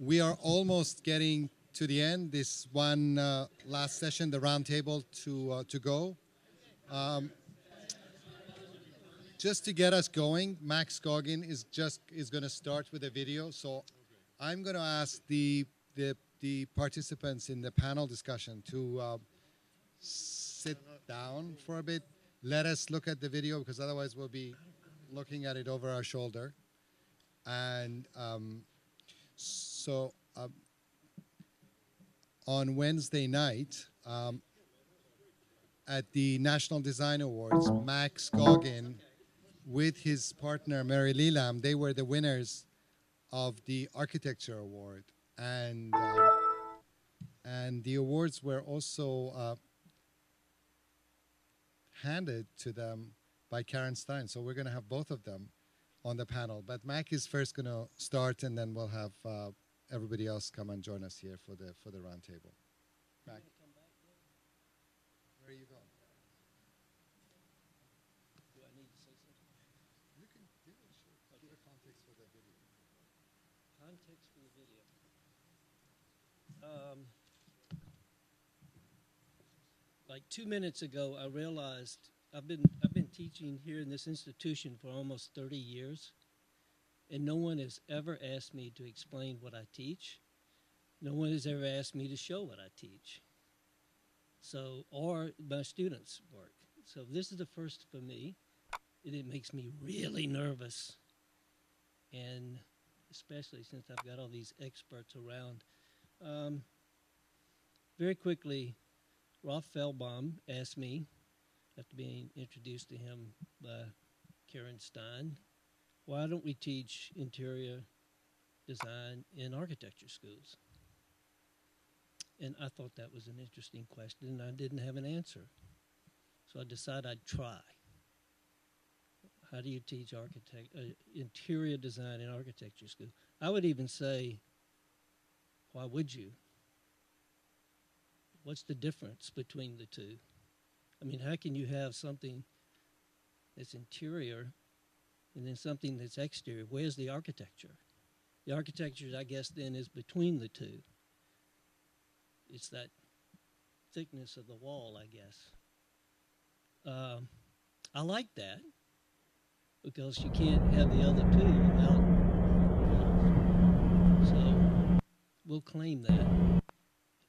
we are almost getting to the end. This one uh, last session, the roundtable to uh, to go. Um, just to get us going, Mack Scogin is just is going to start with a video. So I'm going to ask the the the participants in the panel discussion to uh, sit down for a bit. Let us look at the video because otherwise we'll be looking at it over our shoulder. And um, so um, on Wednesday night um, at the National Design Awards, Mack Scogin with his partner Merrill Elam, they were the winners of the Architecture Award. And, uh, and the awards were also uh, handed to them by Karen Stein. So we're going to have both of them on the panel. But Mack is first going to start, and then we'll have uh, everybody else come and join us here for the for the roundtable. Mack, where are you going? Do I need to say something? You can give it sure. Give a context for the video. Context for the video. Um, like two minutes ago, I realized I've been I've been teaching here in this institution for almost 30 years, and no one has ever asked me to explain what I teach. No one has ever asked me to show what I teach. So, or my students' work. So this is the first for me, and it makes me really nervous. And especially since I've got all these experts around. Um, very quickly, Rolf Fehlbaum asked me, after being introduced to him by Karen Stein, why don't we teach interior design in architecture schools? And I thought that was an interesting question, and I didn't have an answer. So I decided I'd try. How do you teach architect uh, interior design in architecture school? I would even say, why would you? What's the difference between the two? I mean, how can you have something that's interior and then something that's exterior? Where's the architecture? The architecture, I guess, then is between the two. It's that thickness of the wall, I guess. Um, I like that because you can't have the other two without. So we'll claim that.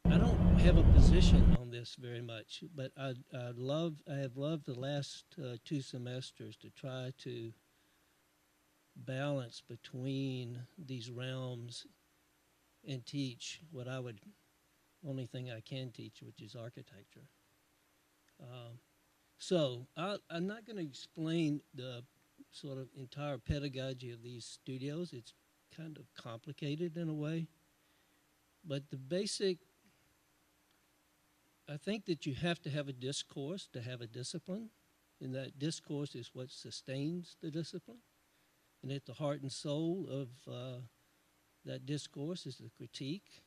I don't have a position on this very much, but I I love I have loved the last uh, two semesters to try to balance between these realms and teach what I would only thing I can teach, which is architecture. Um, so I, I'm not going to explain the sort of entire pedagogy of these studios. It's kind of complicated in a way. But the basic, I think that you have to have a discourse to have a discipline, and that discourse is what sustains the discipline. And at the heart and soul of uh, that discourse is the critique.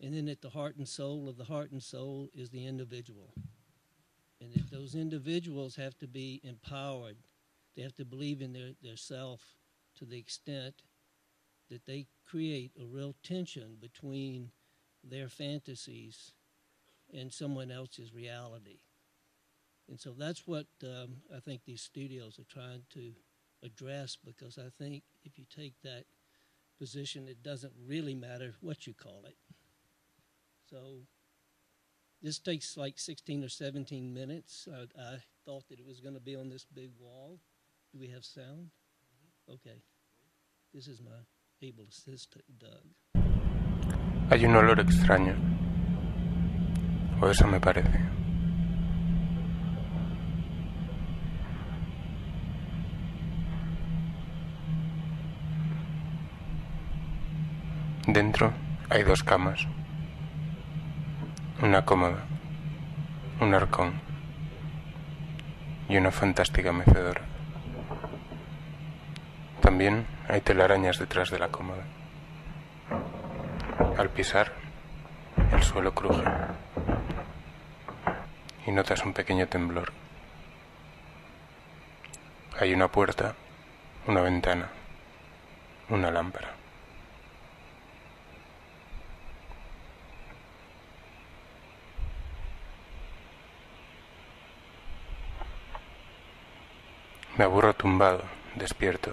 And then at the heart and soul of the heart and soul is the individual. And that those individuals have to be empowered they have to believe in their, their self to the extent that they create a real tension between their fantasies and someone else's reality. And so that's what um, I think these studios are trying to address because I think if you take that position, it doesn't really matter what you call it. So this takes like 16 or 17 minutes. I, I thought that it was going to be on this big wall. Do we have sound? Okay. This is my able assistant, Doug. Hay un olor extraño. O eso me parece. Dentro hay dos camas. Una cómoda. Un arcón. Y una fantástica mecedora. También hay telarañas detrás de la cómoda. Al pisar, el suelo cruje y notas un pequeño temblor. Hay una puerta, una ventana, una lámpara. Me aburro tumbado, despierto,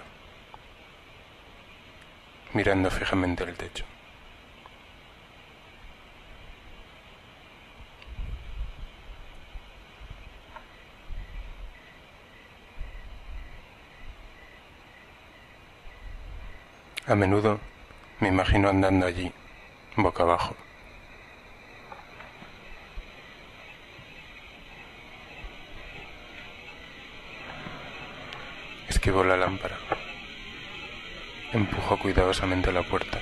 mirando fijamente el techo. A menudo me imagino andando allí, boca abajo. Esquivo la lámpara. Empujo cuidadosamente la puerta.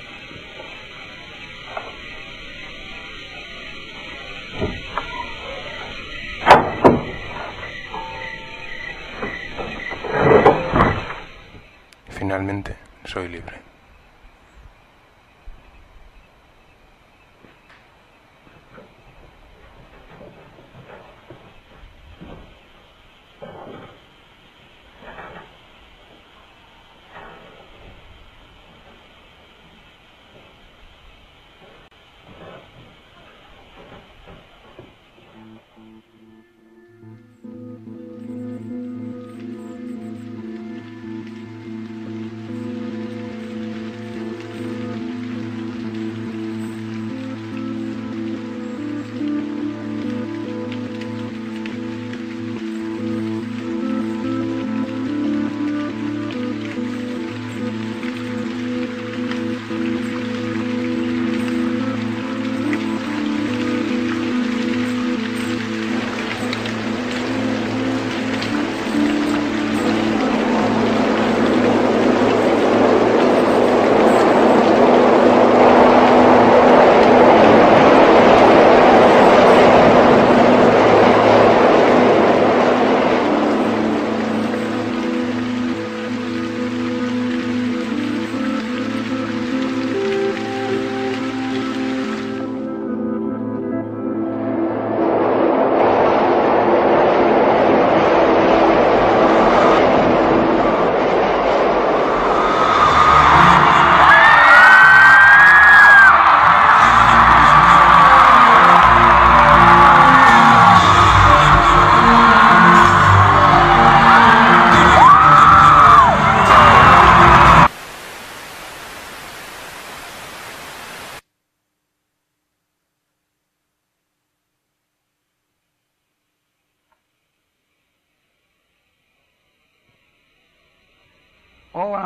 Finalmente, soy libre.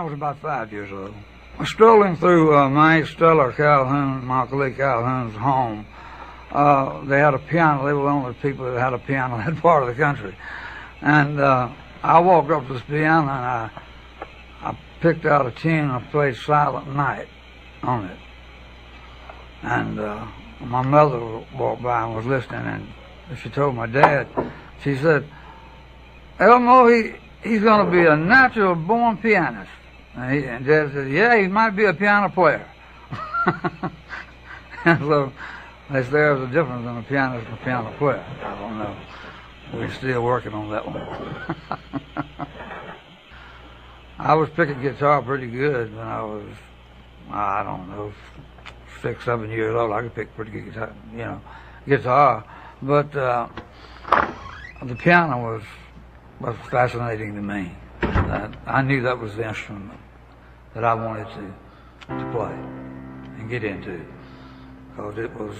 Was about five years old. I strolling through uh, my Aunt Calhoun, Uncle Lee Calhoun's home, uh, they had a piano. They were the people that had a piano in that part of the country. And uh, I walked up to this piano and I, I picked out a tune and I played Silent Night on it. And uh, my mother walked by and was listening and she told my dad, she said, Elmo, he, he's going to be a natural born pianist. And, he, and said, yeah, he might be a piano player. and so say there's a difference in a pianist and a piano player. I don't know. We're still working on that one. I was picking guitar pretty good when I was, I don't know, six, seven years old. I could pick pretty good guitar, you know, guitar. But uh, the piano was was fascinating to me. I, I knew that was the instrument that I wanted to to play and get into because it was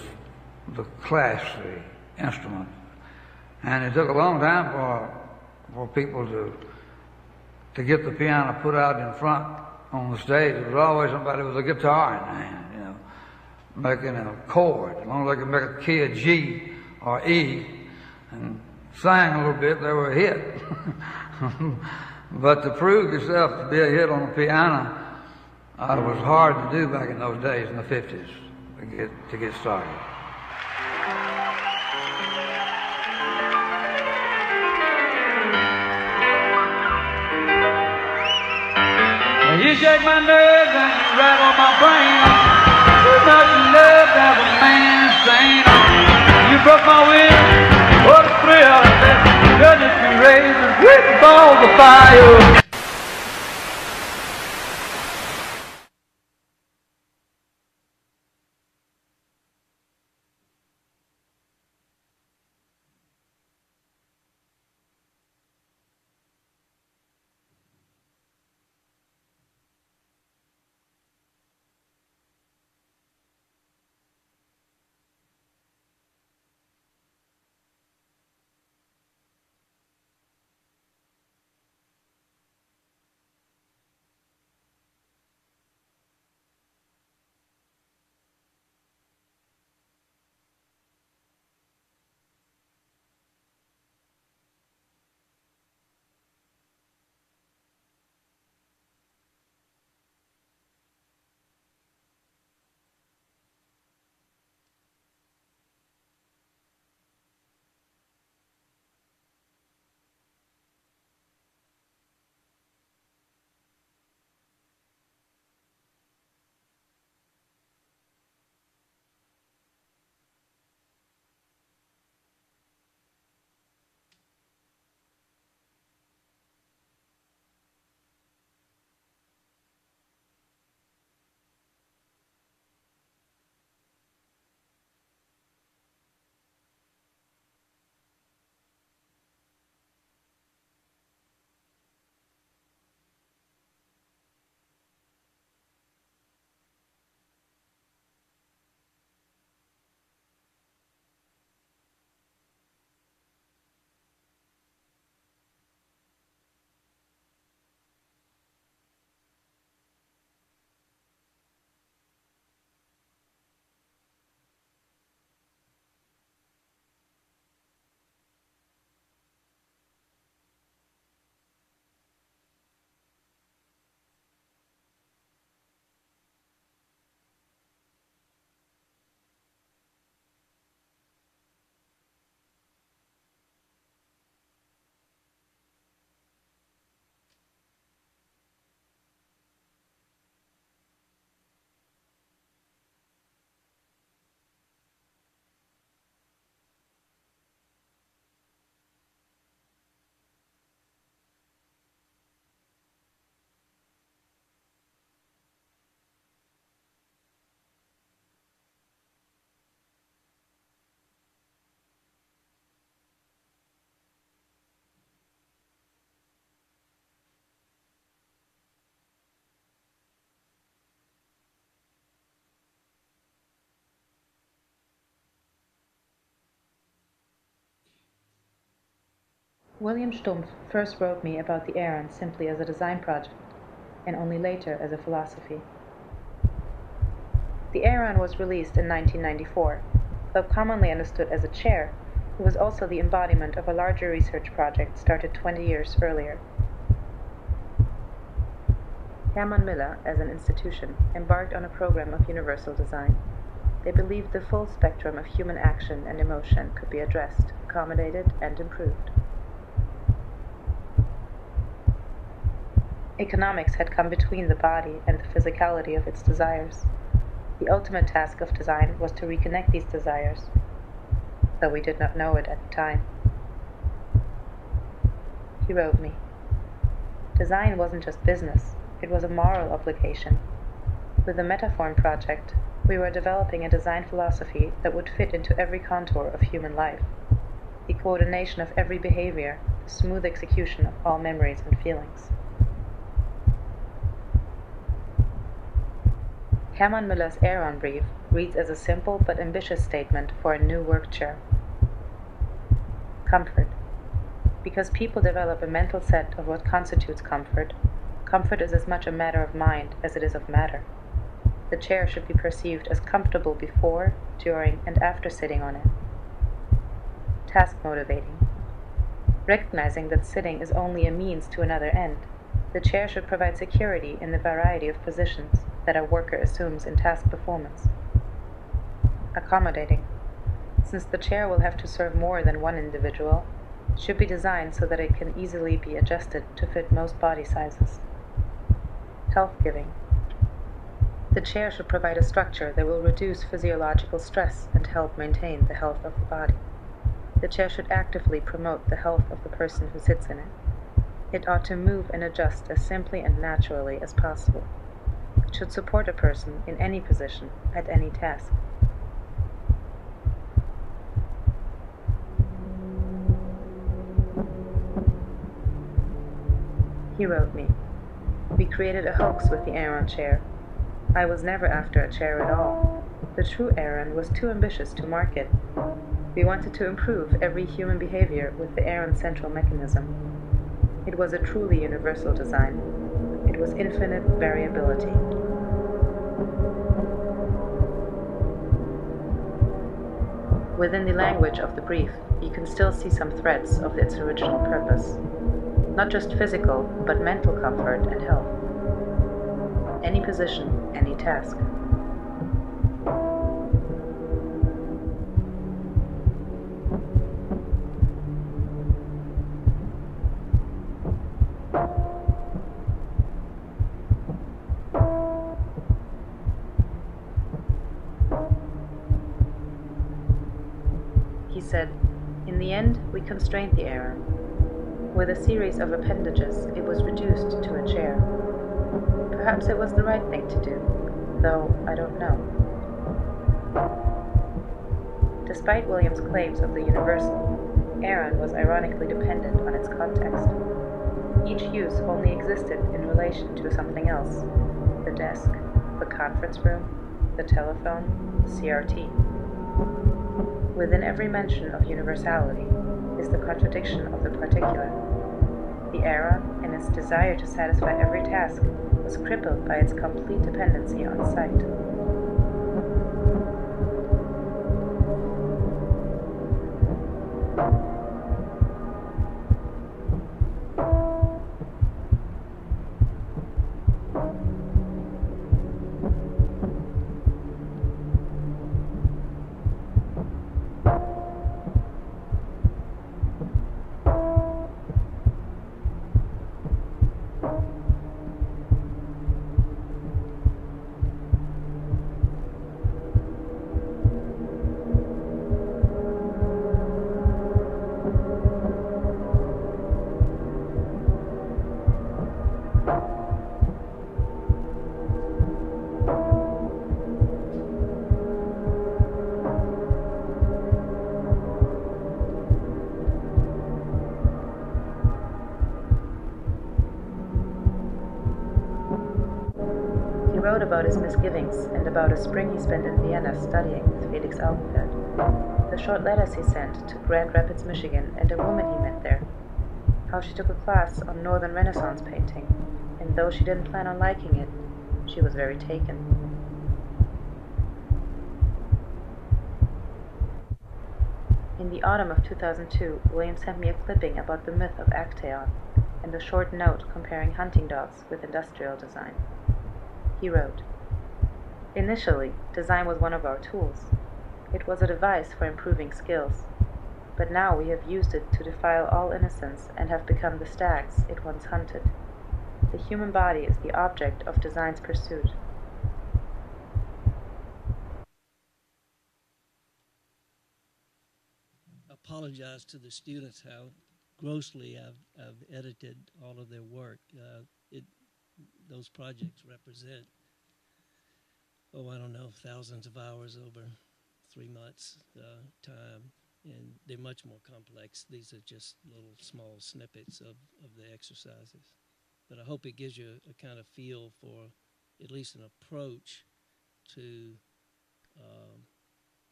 the classy instrument, and it took a long time for for people to to get the piano put out in front on the stage. It was always somebody with a guitar in hand, you know, making a chord. As long as they could make a key of G or E, and sang a little bit, they were a hit. but to prove yourself to be a hit on the piano uh, was hard to do back in those days in the 50s to get, to get started. You shake my nerves and you rattle my brain. Too much love to a man insane. You broke my will. What a thrill. Goodness be raised and balls of fire. William Stumpf first wrote me about the Aeron simply as a design project, and only later as a philosophy. The Aeron was released in 1994. Though commonly understood as a chair, it was also the embodiment of a larger research project started 20 years earlier. Herman Miller, as an institution, embarked on a program of universal design. They believed the full spectrum of human action and emotion could be addressed, accommodated, and improved. Economics had come between the body and the physicality of its desires. The ultimate task of design was to reconnect these desires, though we did not know it at the time. He wrote me Design wasn't just business, it was a moral obligation. With the Metaform project, we were developing a design philosophy that would fit into every contour of human life the coordination of every behavior, the smooth execution of all memories and feelings. Herman Miller's Aeron brief reads as a simple but ambitious statement for a new work chair. Comfort. Because people develop a mental set of what constitutes comfort, comfort is as much a matter of mind as it is of matter. The chair should be perceived as comfortable before, during, and after sitting on it. Task motivating. Recognizing that sitting is only a means to another end, the chair should provide security in the variety of positions that a worker assumes in task performance. Accommodating. Since the chair will have to serve more than one individual, it should be designed so that it can easily be adjusted to fit most body sizes. Health giving. The chair should provide a structure that will reduce physiological stress and help maintain the health of the body. The chair should actively promote the health of the person who sits in it. It ought to move and adjust as simply and naturally as possible It should support a person in any position at any task. He wrote me. We created a hoax with the Aeron chair. I was never after a chair at all. The true Aeron was too ambitious to market. We wanted to improve every human behavior with the Aeron central mechanism. It was a truly universal design. It was infinite variability. Within the language of the brief, you can still see some threads of its original purpose. Not just physical, but mental comfort and health. Any position, any task. Constrained the Aeron. With a series of appendages, it was reduced to a chair. Perhaps it was the right thing to do, though I don't know. Despite William's claims of the universal, Aeron was ironically dependent on its context. Each use only existed in relation to something else the desk, the conference room, the telephone, CRT. Within every mention of universality is the contradiction of the particular. The Aeron, in its desire to satisfy every task, was crippled by its complete dependency on sight. Wrote about his misgivings and about a spring he spent in Vienna studying with Felix Alpenfeld. The short letters he sent to Grand Rapids, Michigan, and a woman he met there. how she took a class on Northern Renaissance painting, and though she didn't plan on liking it, she was very taken. In the autumn of 2002, William sent me a clipping about the myth of Actaeon and a short note comparing hunting dogs with industrial design. He wrote, Initially, design was one of our tools. It was a device for improving skills. But now we have used it to defile all innocence and have become the stags it once hunted. The human body is the object of design's pursuit. apologize to the students how grossly I've, I've edited all of their work. Uh, those projects represent, oh, I don't know, thousands of hours over three months uh, time, and they're much more complex. These are just little small snippets of, of the exercises. But I hope it gives you a, kind of feel for at least an approach to um,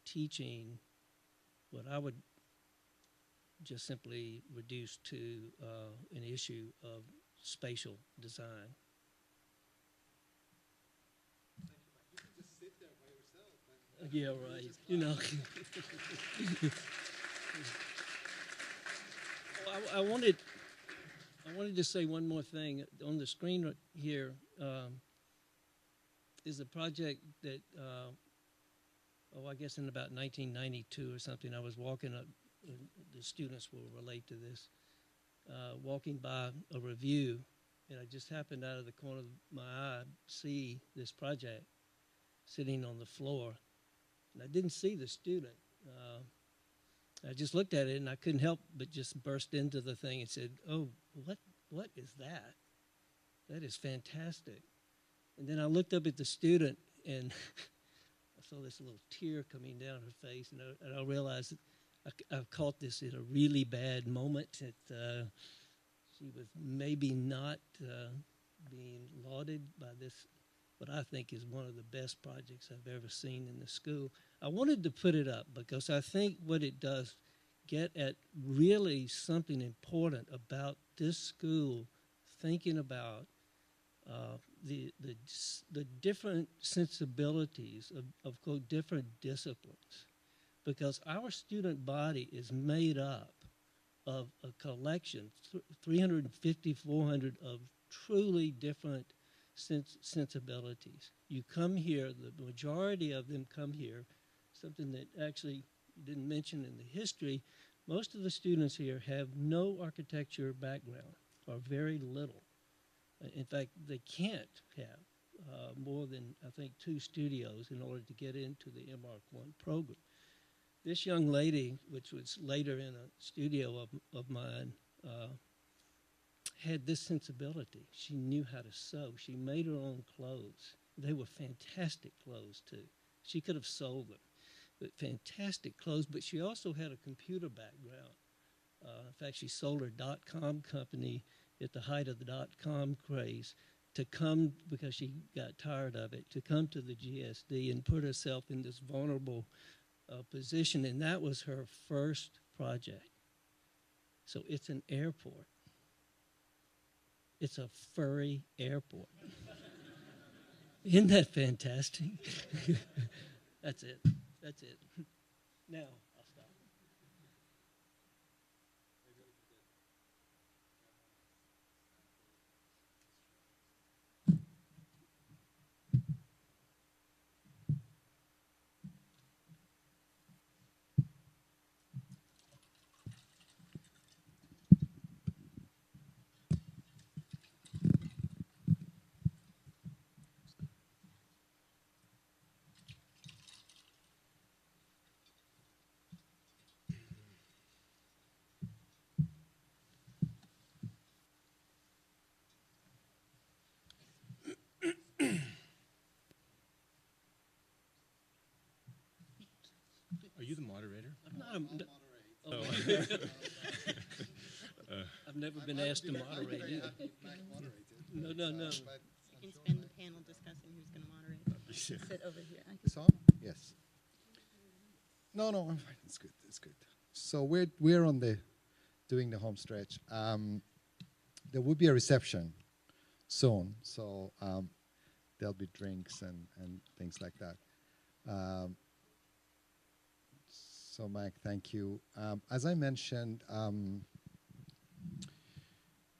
teaching what I would just simply reduce to uh, an issue of spatial design. Yeah, right. You know. I, I wanted, I wanted to say one more thing on the screen here. Um, is a project that, uh, oh, I guess in about 1992 or something. I was walking up uh, the students will relate to this. Uh, walking by a review, and I just happened out of the corner of my eye see this project sitting on the floor, and I didn't see the student. Uh, I just looked at it and I couldn't help but just burst into the thing and said, "Oh, what what is that? That is fantastic!" And then I looked up at the student and I saw this little tear coming down her face, and I, and I realized. I, have caught this at a really bad moment. That uh, she was maybe not uh, being lauded by this, what I think is one of the best projects I've ever seen in the school. I wanted to put it up because I think what it does get at really something important about this school thinking about uh, the, the, the different sensibilities of, of quote, different disciplines because our student body is made up of a collection, 350, 400 of truly different sens- sensibilities. You come here, the majority of them come here, something that actually didn't mention in the history. Most of the students here have no architecture background, or very little. In fact, they can't have uh, more than, I think, two studios in order to get into the MArch 1 program. This young lady, which was later in a studio of, of mine, uh, had this sensibility. She knew how to sew. She made her own clothes. They were fantastic clothes, too. She could have sold them, but fantastic clothes. But she also had a computer background. Uh, in fact, she sold her dot com company at the height of the dot com craze to come because she got tired of it to come to the GSD and put herself in this vulnerable uh, position, and that was her first project. So it's an airport. It's a furry airport. Isn't that fantastic? That's it. That's it. Now, Are you the moderator? I'm not a, oh, I've never been asked to moderate either. No, no, no. You can spend the panel discussing who's going to moderate. Sit over here. I can- It's on? Yes. No, no, I'm fine. It's good. It's good. So we're we're on the doing the home stretch. Um, there will be a reception soon, so um, there'll be drinks and, and things like that. Um, so, Mike, thank you. Um, as I mentioned, um,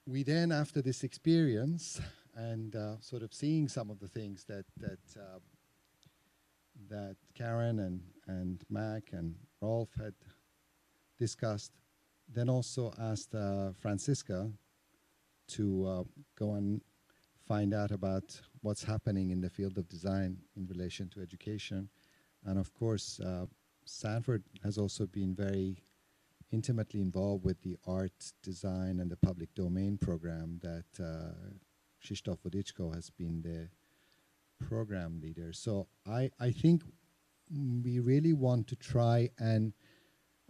we then, after this experience and uh, sort of seeing some of the things that that uh, that Karen and and Mack and Rolf had discussed, then also asked uh, Francisca to uh, go and find out about what's happening in the field of design in relation to education, and of course, uh, Sanford has also been very intimately involved with the art, design, and the public domain program that uh, Krzysztof Wodiczko has been the program leader. So I, I think we really want to try and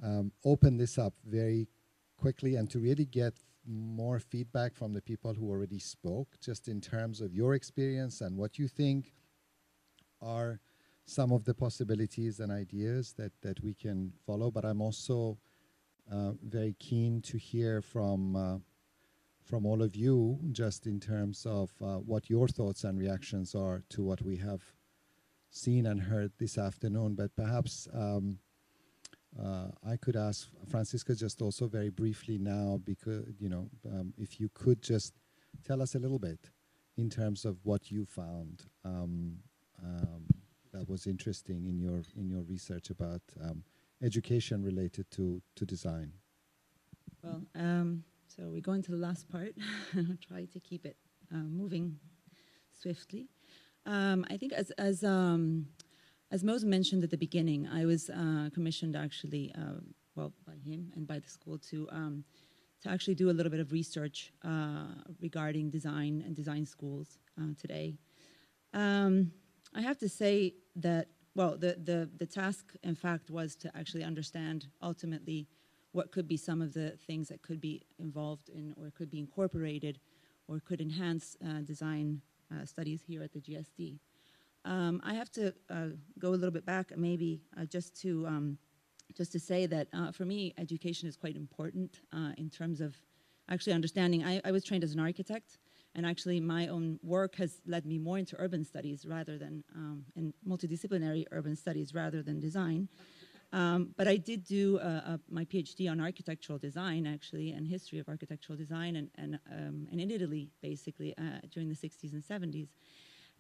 um, open this up very quickly and to really get more feedback from the people who already spoke, just in terms of your experience and what you think are some of the possibilities and ideas that, that we can follow. But I'm also uh, very keen to hear from uh, from all of you, just in terms of uh, what your thoughts and reactions are to what we have seen and heard this afternoon. But perhaps um, uh, I could ask Francisca just also very briefly now, because you know, um, if you could just tell us a little bit in terms of what you found um, um that was interesting in your in your research about um, education related to to design. Well, um, so we go into the last part. I'll try to keep it uh, moving swiftly. Um, I think as as um, as Mose mentioned at the beginning, I was uh, commissioned actually, uh, well, by him and by the school to um, to actually do a little bit of research uh, regarding design and design schools uh, today. Um, I have to say that well, the, the the task, in fact, was to actually understand ultimately what could be some of the things that could be involved in or could be incorporated or could enhance uh, design uh, studies here at the GSD. Um, I have to uh, go a little bit back, maybe uh, just to um, just to say that uh, for me, education is quite important uh, in terms of actually understanding. I, I, was trained as an architect, and actually my own work has led me more into urban studies rather than um, in multidisciplinary urban studies rather than design. Um, but I did do uh, uh, my PhD on architectural design, actually, and history of architectural design, and, and, um, and in Italy, basically, uh, during the 60s and 70s.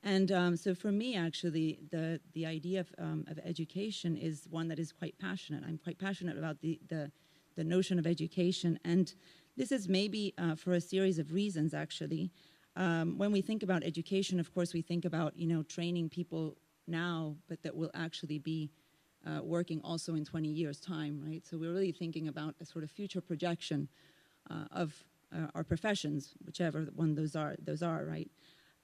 And um, so for me, actually, the, the idea of, um, of education is one that is quite passionate. I'm quite passionate about the, the, the notion of education. And this is maybe uh, for a series of reasons, actually. Um, when we think about education, of course, we think about, you know, training people now, but that will actually be uh, working also in 20 years' time, right? So we're really thinking about a sort of future projection uh, of uh, our professions, whichever one those are. Those are right.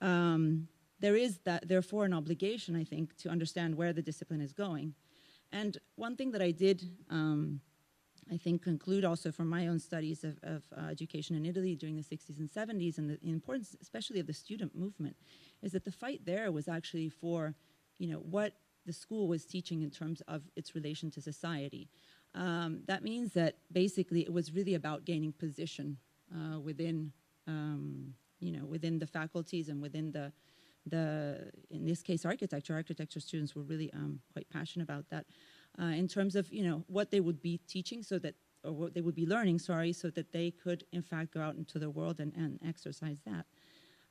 Um, there is that, therefore, an obligation, I think, to understand where the discipline is going. And one thing that I did, um, I think, conclude also from my own studies of, of uh, education in Italy during the 60s and 70s, and the importance, especially of the student movement, is that the fight there was actually for, you know, what the school was teaching in terms of its relation to society. Um, that means that basically it was really about gaining position uh, within, um, you know, within the faculties and within the, the, in this case, architecture. Architecture students were really um, quite passionate about that uh, in terms of, you know, what they would be teaching so that, or what they would be learning, sorry, so that they could, in fact, go out into the world and, and exercise that.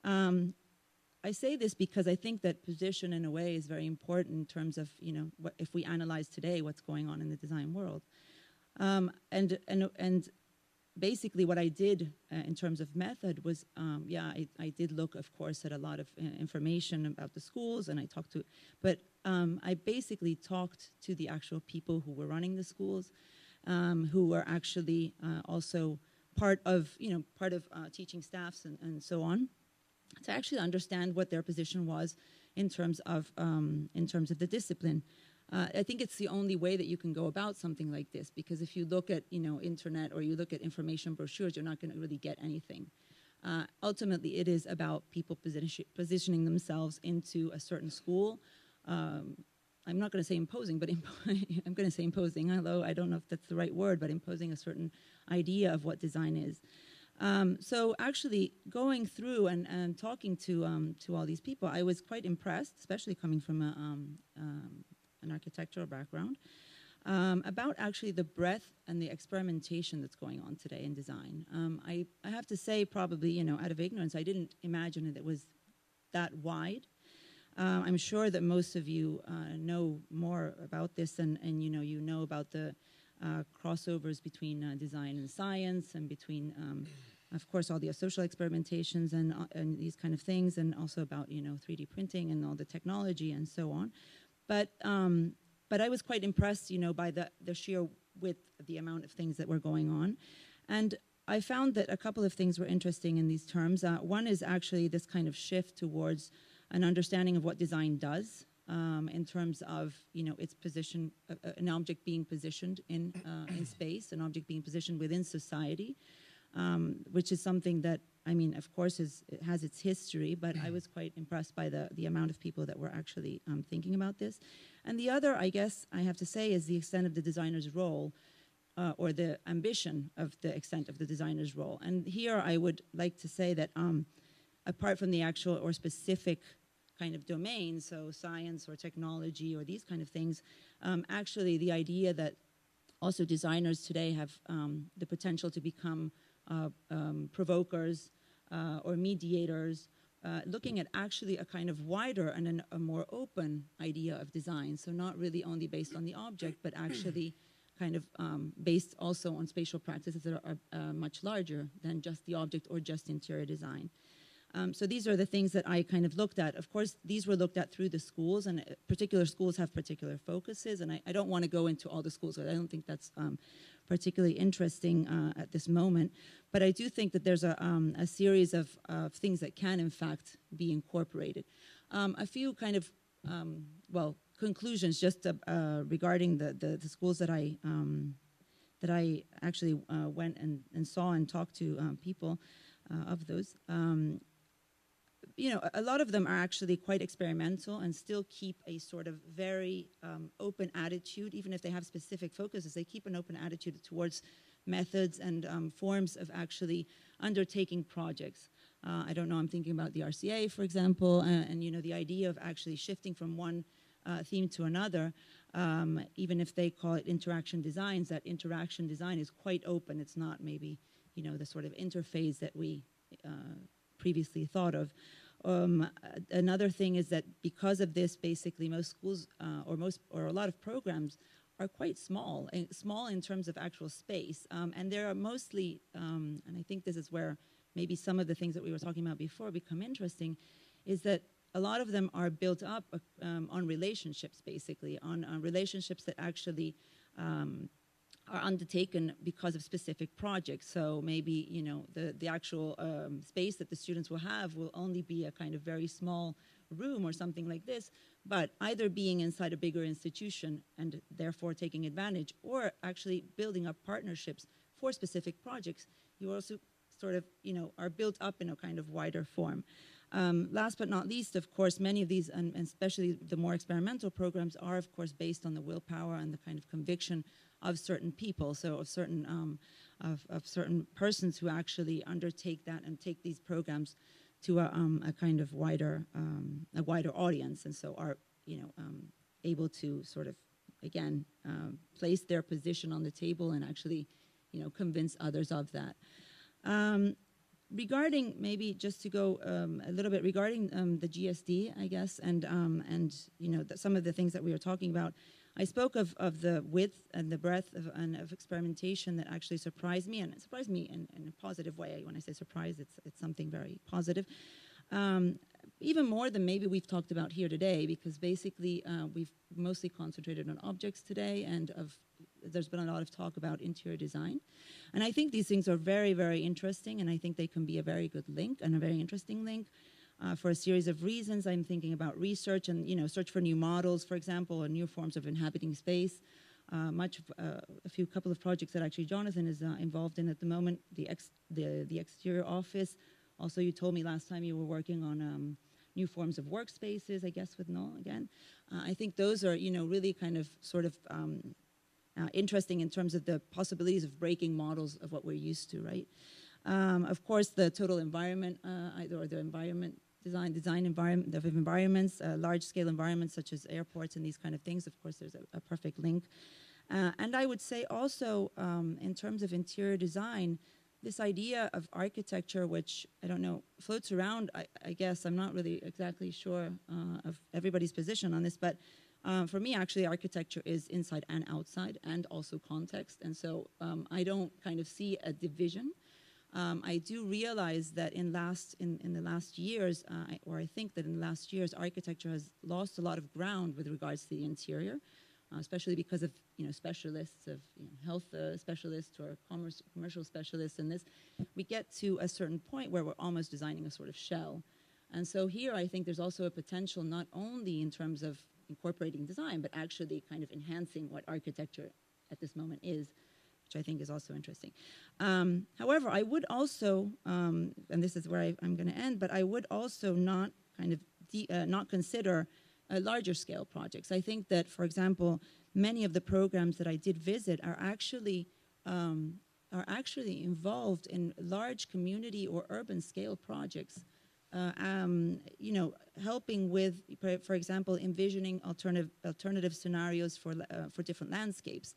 Um, I say this because I think that position, in a way, is very important in terms of you know what, if we analyze today what's going on in the design world, um, and and and basically what I did uh, in terms of method was um, yeah I, I, did look of course at a lot of uh, information about the schools and I talked to, but um, I basically talked to the actual people who were running the schools, um, who were actually uh, also part of you know part of uh, teaching staffs and, and so on to actually understand what their position was in terms of um, in terms of the discipline. Uh, I think it's the only way that you can go about something like this because if you look at you know internet or you look at information brochures, you're not going to really get anything. Uh, ultimately, it is about people position, positioning themselves into a certain school, um, I'm not going to say imposing, but imp- I'm going to say imposing, although I don't know if that's the right word, but imposing a certain idea of what design is. Um, so actually, going through and, and talking to um, to all these people, I was quite impressed, especially coming from a, um, um, an architectural background, um, about actually the breadth and the experimentation that's going on today in design. I, I have to say, probably, you know, out of ignorance, I didn't imagine that it was that wide. Uh, I'm sure that most of you uh, know more about this, and, and you know you know about the uh, crossovers between uh, design and science, and between, um, of course, all the social experimentations and uh, and these kind of things, and also about you know 3D printing and all the technology and so on. But um, but I was quite impressed, you know, by the the sheer width of the amount of things that were going on, and I found that a couple of things were interesting in these terms. Uh, one is actually this kind of shift towards an understanding of what design does um, in terms of you know its position, uh, uh, an object being positioned in uh, in space, an object being positioned within society, um, which is something that I mean, of course, is it has its history, but I was quite impressed by the the amount of people that were actually um, thinking about this. And the other, I guess, I have to say, is the extent of the designer's role. Uh, or the ambition of the extent of the designer's role. And here I would like to say that um, apart from the actual or specific kind of domain, so science or technology or these kind of things, um, actually the idea that also designers today have um, the potential to become uh, um, provokers uh, or mediators, uh, looking at actually a kind of wider and an, a more open idea of design. So not really only based on the object, but actually kind of um, based also on spatial practices that are uh, much larger than just the object or just interior design. Um, so these are the things that I kind of looked at. Of course, these were looked at through the schools, and uh, particular schools have particular focuses. And I, I don't want to go into all the schools, I don't think that's um, particularly interesting uh, at this moment. But I do think that there's a, um, a series of, of things that can, in fact, be incorporated. Um, a few kind of, um, well, conclusions just uh, uh, regarding the, the, the, schools that I um, that I actually uh, went and, and, saw and talked to people uh, of those. Um, you know, a lot of them are actually quite experimental and still keep a sort of very um, open attitude, even if they have specific focuses. They keep an open attitude towards methods and um, forms of actually undertaking projects. Uh, I don't know. I'm thinking about the RCA, for example, and, and you know the idea of actually shifting from one uh, theme to another. Um, even if they call it interaction designs, that interaction design is quite open. It's not maybe you know the sort of interface that we uh, previously thought of. Um, another thing is that because of this, basically most schools uh, or most or a lot of programs are quite small, and small in terms of actual space, um, and they are mostly. Um, and I think this is where maybe some of the things that we were talking about before become interesting, is that a lot of them are built up uh, um, on relationships, basically on, on relationships that actually um, are undertaken because of specific projects. So maybe you know the the actual um, space that the students will have will only be a kind of very small room or something like this. But either being inside a bigger institution and therefore taking advantage, or actually building up partnerships for specific projects, you also sort of you know are built up in a kind of wider form. Um, last but not least, of course, many of these, and, and especially the more experimental programs, are of course based on the willpower and the kind of conviction of certain people, so of certain um, of, of, certain persons who actually undertake that and take these programs to a, um, a kind of wider um, a wider audience, and so are you know um, able to sort of again uh, place their position on the table and actually you know convince others of that. Um, regarding maybe just to go um, a little bit regarding um, the GSD, I guess, and um, and you know the, some of the things that we were talking about. I spoke of, of the width and the breadth of, and of experimentation that actually surprised me, and it surprised me in, in a positive way. When I say surprise, it's, it's something very positive. Um, even more than maybe we've talked about here today, because basically uh, we've mostly concentrated on objects today, and of, there's been a lot of talk about interior design. And I think these things are very, very interesting, and I think they can be a very good link and a very interesting link uh, for a series of reasons. I'm thinking about research and you know search for new models, for example, or new forms of inhabiting space. Uh, much uh, a few couple of projects that actually Jonathan is uh, involved in at the moment. The ex, the the exterior office. Also, you told me last time you were working on um, new forms of workspaces, I guess, with Noel again. Uh, I think those are, you know, really kind of sort of um, uh, interesting in terms of the possibilities of breaking models of what we're used to, right? Um, of course, the total environment, uh, or the environment design, design environment of environments, uh, large-scale environments such as airports and these kind of things. Of course, there's a, a perfect link. Uh, and I would say also, um, in terms of interior design, this idea of architecture, which I don't know, floats around, I, I guess, I'm not really exactly sure uh, of everybody's position on this, but um, for me, actually, architecture is inside and outside and also context. And so um, I don't kind of see a division. Um, I do realize that in last in, in the last years, uh, or I think that in the last years, architecture has lost a lot of ground with regards to the interior, uh, especially because of you know specialists of you know, health uh, specialists or commerce, commercial specialists. And this, we get to a certain point where we're almost designing a sort of shell. And so here, I think there's also a potential not only in terms of incorporating design, but actually kind of enhancing what architecture at this moment is which I think is also interesting. Um, however, I would also, um, and this is where I, am going to end, but I would also not kind of uh, not consider uh, larger scale projects. I think that, for example, many of the programs that I did visit are actually um, are actually involved in large community or urban scale projects. Uh, um, you know, helping with, for example, envisioning alternative alternative scenarios for uh, for different landscapes,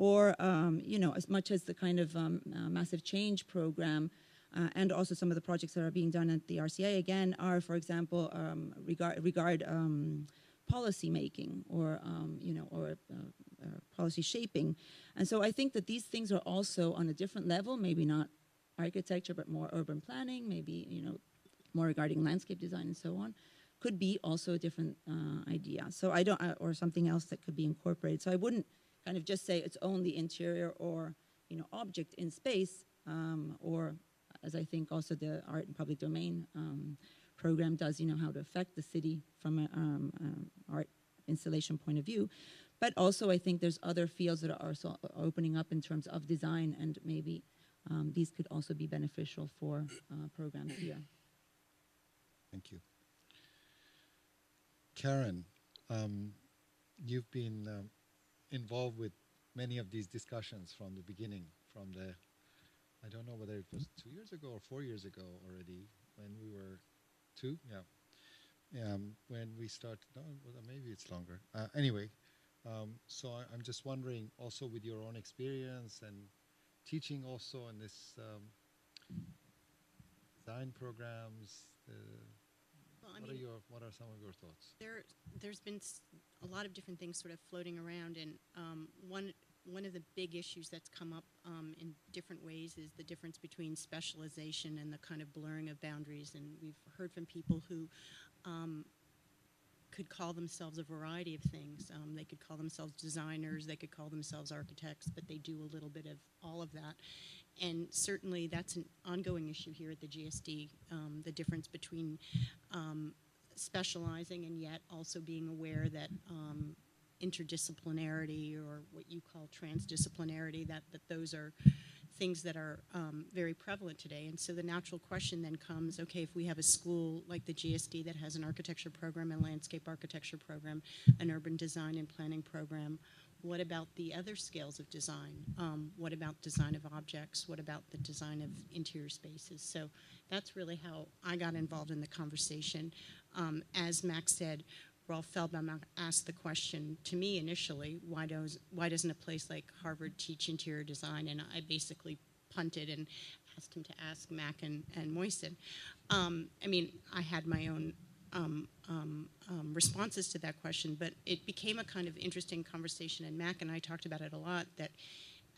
or um, you know, as much as the kind of um, uh, massive change program, uh, and also some of the projects that are being done at the RCA again are, for example, um, regard regard um, policy making or um, you know or uh, uh, policy shaping, and so I think that these things are also on a different level, maybe not architecture, but more urban planning, maybe you know more regarding landscape design and so on could be also a different uh, idea. So I don't, uh, or something else that could be incorporated. So I wouldn't kind of just say it's only interior or you know object in space, um, or as I think also the art and public domain um, program does, you know how to affect the city from an um, um, art installation point of view. But also, I think there's other fields that are also opening up in terms of design, and maybe um, these could also be beneficial for uh, programs here. Thank you. Karen, um, you've been um, involved with many of these discussions from the beginning, from the, I don't know whether it was two years ago or four years ago already, when we were two, yeah. Um, when we started, no, well, maybe it's longer. Uh, anyway, um, so I, am just wondering, also with your own experience and teaching also in this um, design programs, uh, well, what mean, are your what are some of your thoughts? There, there's been a lot of different things sort of floating around, and um, one one of the big issues that's come up um, in different ways is the difference between specialization and the kind of blurring of boundaries. And we've heard from people who um, could call themselves a variety of things. Um, they could call themselves designers, they could call themselves architects, but they do a little bit of all of that. And certainly that's an ongoing issue here at the GSD, um, the difference between um, specializing and yet also being aware that um, interdisciplinarity or what you call transdisciplinarity, that, that those are things that are um, very prevalent today. And so the natural question then comes, okay, if we have a school like the GSD that has an architecture program, a landscape architecture program, an urban design and planning program, what about the other scales of design? Um, what about design of objects? What about the design of interior spaces? So that's really how I got involved in the conversation. Um, as Max said, Rolf Fehlbaum asked the question to me initially, why, does, why doesn't a place like Harvard teach interior design? And I basically punted and asked him to ask Mack and, and Mohsen. Um, I mean, I had my own um, um, um, responses to that question, but it became a kind of interesting conversation, and Mack and I talked about it a lot, that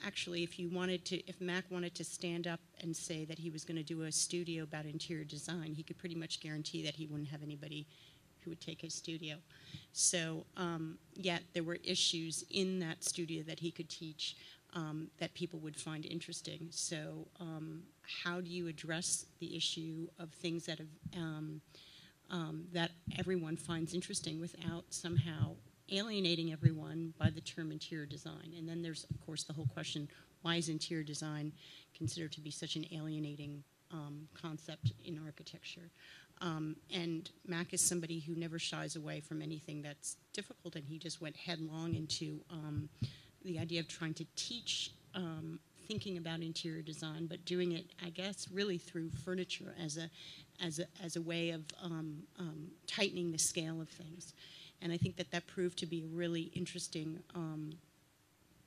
actually if you wanted to, if Mack wanted to stand up and say that he was going to do a studio about interior design, he could pretty much guarantee that he wouldn't have anybody who would take his studio. So um, yet there were issues in that studio that he could teach um, that people would find interesting. So um, how do you address the issue of things that have um, that everyone finds interesting without somehow alienating everyone by the term interior design. And then there's, of course, the whole question why is interior design considered to be such an alienating um, concept in architecture. Um, and Mack is somebody who never shies away from anything that's difficult, and he just went headlong into um, the idea of trying to teach um, thinking about interior design, but doing it, I guess, really through furniture as a as a as a way of um, um, tightening the scale of things. And I think that that proved to be a really interesting um,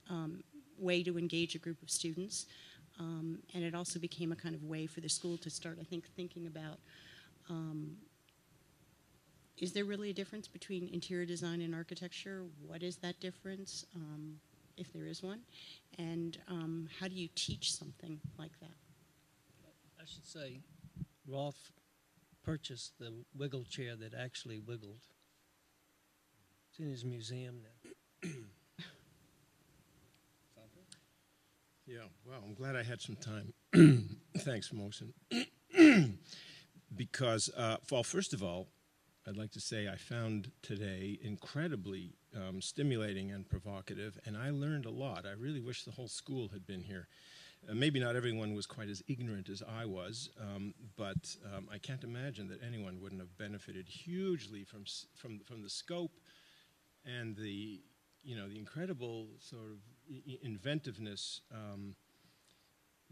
um, way to engage a group of students. Um, and it also became a kind of way for the school to start, I think, thinking about is there really a difference between interior design and architecture? What is that difference, um, if there is one? And um, how do you teach something like that? I should say, Rolf purchased the wiggle chair that actually wiggled. It's in his museum now. Yeah, well, I'm glad I had some time. Thanks, Mohsen. because, uh, well, first of all, I'd like to say I found today incredibly um, stimulating and provocative, and I learned a lot. I really wish the whole school had been here. Uh, maybe not everyone was quite as ignorant as I was, um, but um, I can't imagine that anyone wouldn't have benefited hugely from from from the scope and the you know the incredible sort of inventiveness um,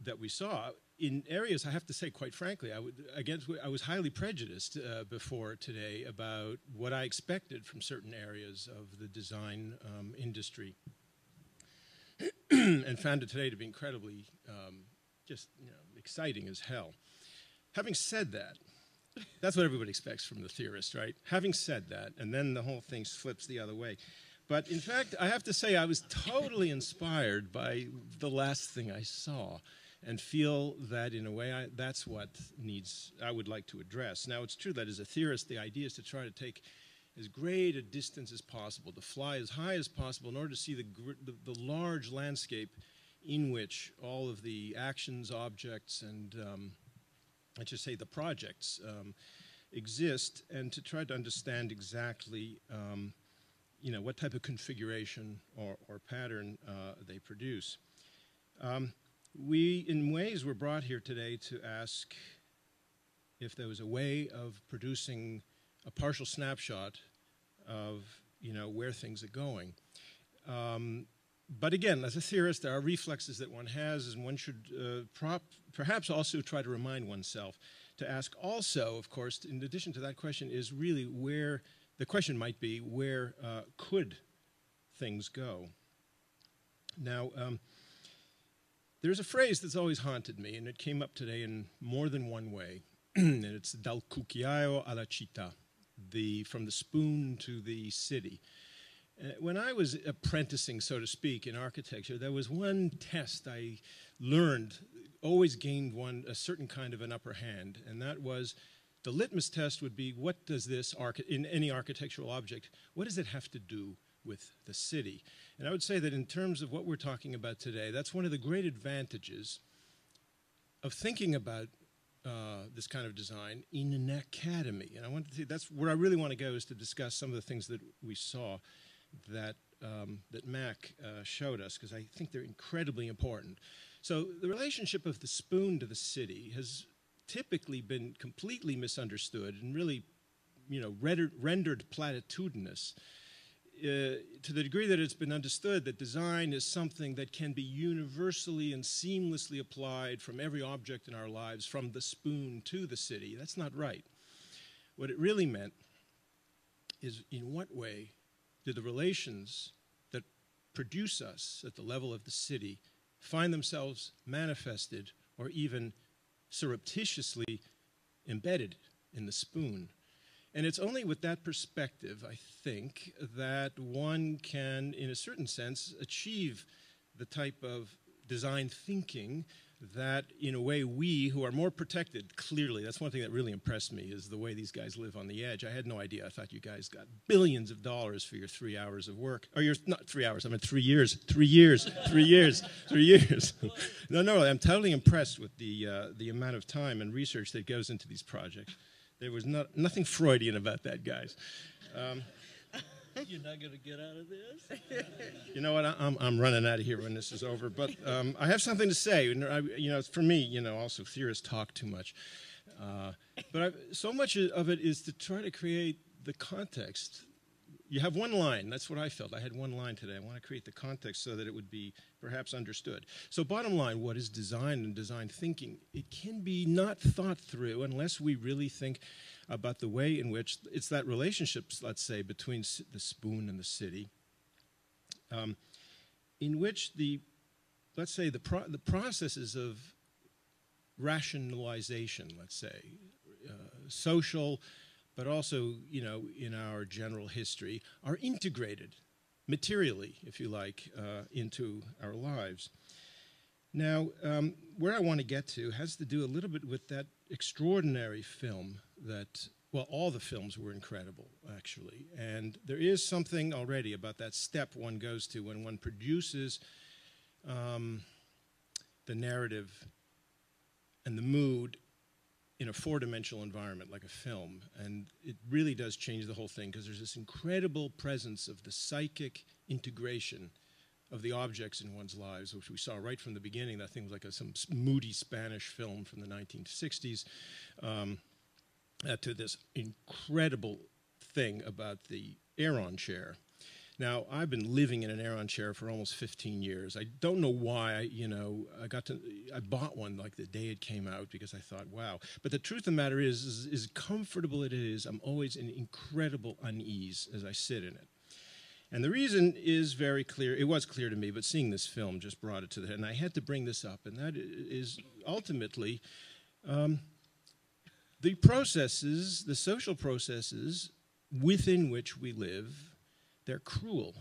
that we saw in areas. I have to say, quite frankly, I would against I was highly prejudiced uh, before today about what I expected from certain areas of the design um, industry, and found it today to be incredibly um, just you know, exciting as hell. Having said that, that's what everybody expects from the theorist, right? Having said that, and then the whole thing flips the other way. But in fact, I have to say, I was totally inspired by the last thing I saw and feel that in a way I, that's what needs I would like to address. Now it's true that as a theorist the idea is to try to take as great a distance as possible, to fly as high as possible in order to see the, the, the large landscape in which all of the actions, objects, and um, I should say the projects um, exist, and to try to understand exactly um, you know, what type of configuration or, or pattern uh, they produce. Um, we, in ways, were brought here today to ask if there was a way of producing a partial snapshot of, you know, where things are going. Um, but again, as a theorist, there are reflexes that one has, and one should uh, prop, perhaps also try to remind oneself to ask also, of course, in addition to that question, is really where the question might be where uh, could things go? Now, um, there's a phrase that's always haunted me, and it came up today in more than one way, and it's dal cucchiaio alla città, the, from the spoon to the city. Uh, when I was apprenticing, so to speak, in architecture, there was one test I learned, always gained one a certain kind of an upper hand, and that was the litmus test would be what does this in any architectural object, what does it have to do with the city? And I would say that in terms of what we're talking about today, that's one of the great advantages of thinking about uh, this kind of design in an academy. And I want to see that's where I really want to go is to discuss some of the things that we saw that um, that Mack uh, showed us because I think they're incredibly important. So the relationship of the spoon to the city has typically been completely misunderstood and really, you know, rendered, rendered platitudinous. Uh, to the degree that it's been understood that design is something that can be universally and seamlessly applied from every object in our lives, from the spoon to the city. That's not right. What it really meant is in what way do the relations that produce us at the level of the city find themselves manifested or even surreptitiously embedded in the spoon? And it's only with that perspective, I think, that one can, in a certain sense, achieve the type of design thinking that, in a way, we who are more protected, clearly, that's one thing that really impressed me, is the way these guys live on the edge. I had no idea. I thought you guys got billions of dollars for your three hours of work. Or your, not three hours, I mean three years. Three years. three years. Three years. no, no, I'm totally impressed with the, uh, the amount of time and research that goes into these projects. There was not, nothing Freudian about that, guys. Um, You're not going to get out of this? You know what? I- I'm, I'm running out of here when this is over, but um, I have something to say. And I, you know, for me, you know, also theorists talk too much. Uh, but i so much of it is to try to create the context. You have one line. That's what I felt. I had one line today. I want to create the context so that it would be perhaps understood. So, bottom line, what is design and design thinking? It can be not thought through unless we really think about the way in which it's that relationship, let's say, between the spoon and the city, um, in which the, let's say, the, pro- the processes of rationalization, let's say, uh, social, but also, you know, in our general history, are integrated materially, if you like, uh, into our lives. Now, um, where I want to get to has to do a little bit with that extraordinary film that, well, all the films were incredible, actually. And there is something already about that step one goes to when one produces um, the narrative and the mood in a four dimensional environment like a film. And it really does change the whole thing because there's this incredible presence of the psychic integration of the objects in one's lives, which we saw right from the beginning. That thing was like a, some moody Spanish film from the 1960s, um, uh, to this incredible thing about the Aeron chair. Now, I've been living in an Aeron chair for almost 15 years. I don't know why, I, you know, I got to, I bought one like the day it came out because I thought, wow. But the truth of the matter is, is, as comfortable it is, I'm always in incredible unease as I sit in it. And the reason is very clear. It was clear to me, but seeing this film just brought it to the head. And I had to bring this up, and that is ultimately um, the processes, the social processes within which we live, they're cruel.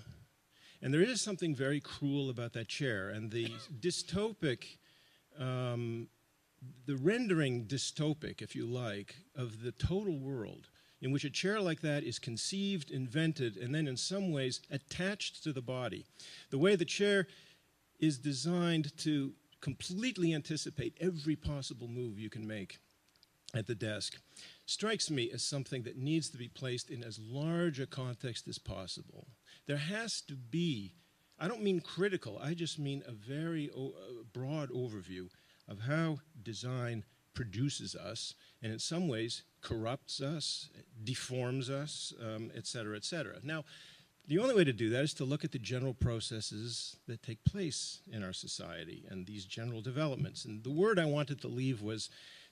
And there is something very cruel about that chair. And the dystopic, um, the rendering dystopic, if you like, of the total world in which a chair like that is conceived, invented, and then in some ways attached to the body. The way the chair is designed to completely anticipate every possible move you can make at the desk strikes me as something that needs to be placed in as large a context as possible. There has to be, I don't mean critical, I just mean a very broad overview of how design produces us and in some ways corrupts us, deforms us, um, et cetera, et cetera. Now, the only way to do that is to look at the general processes that take place in our society and these general developments. And the word I wanted to leave was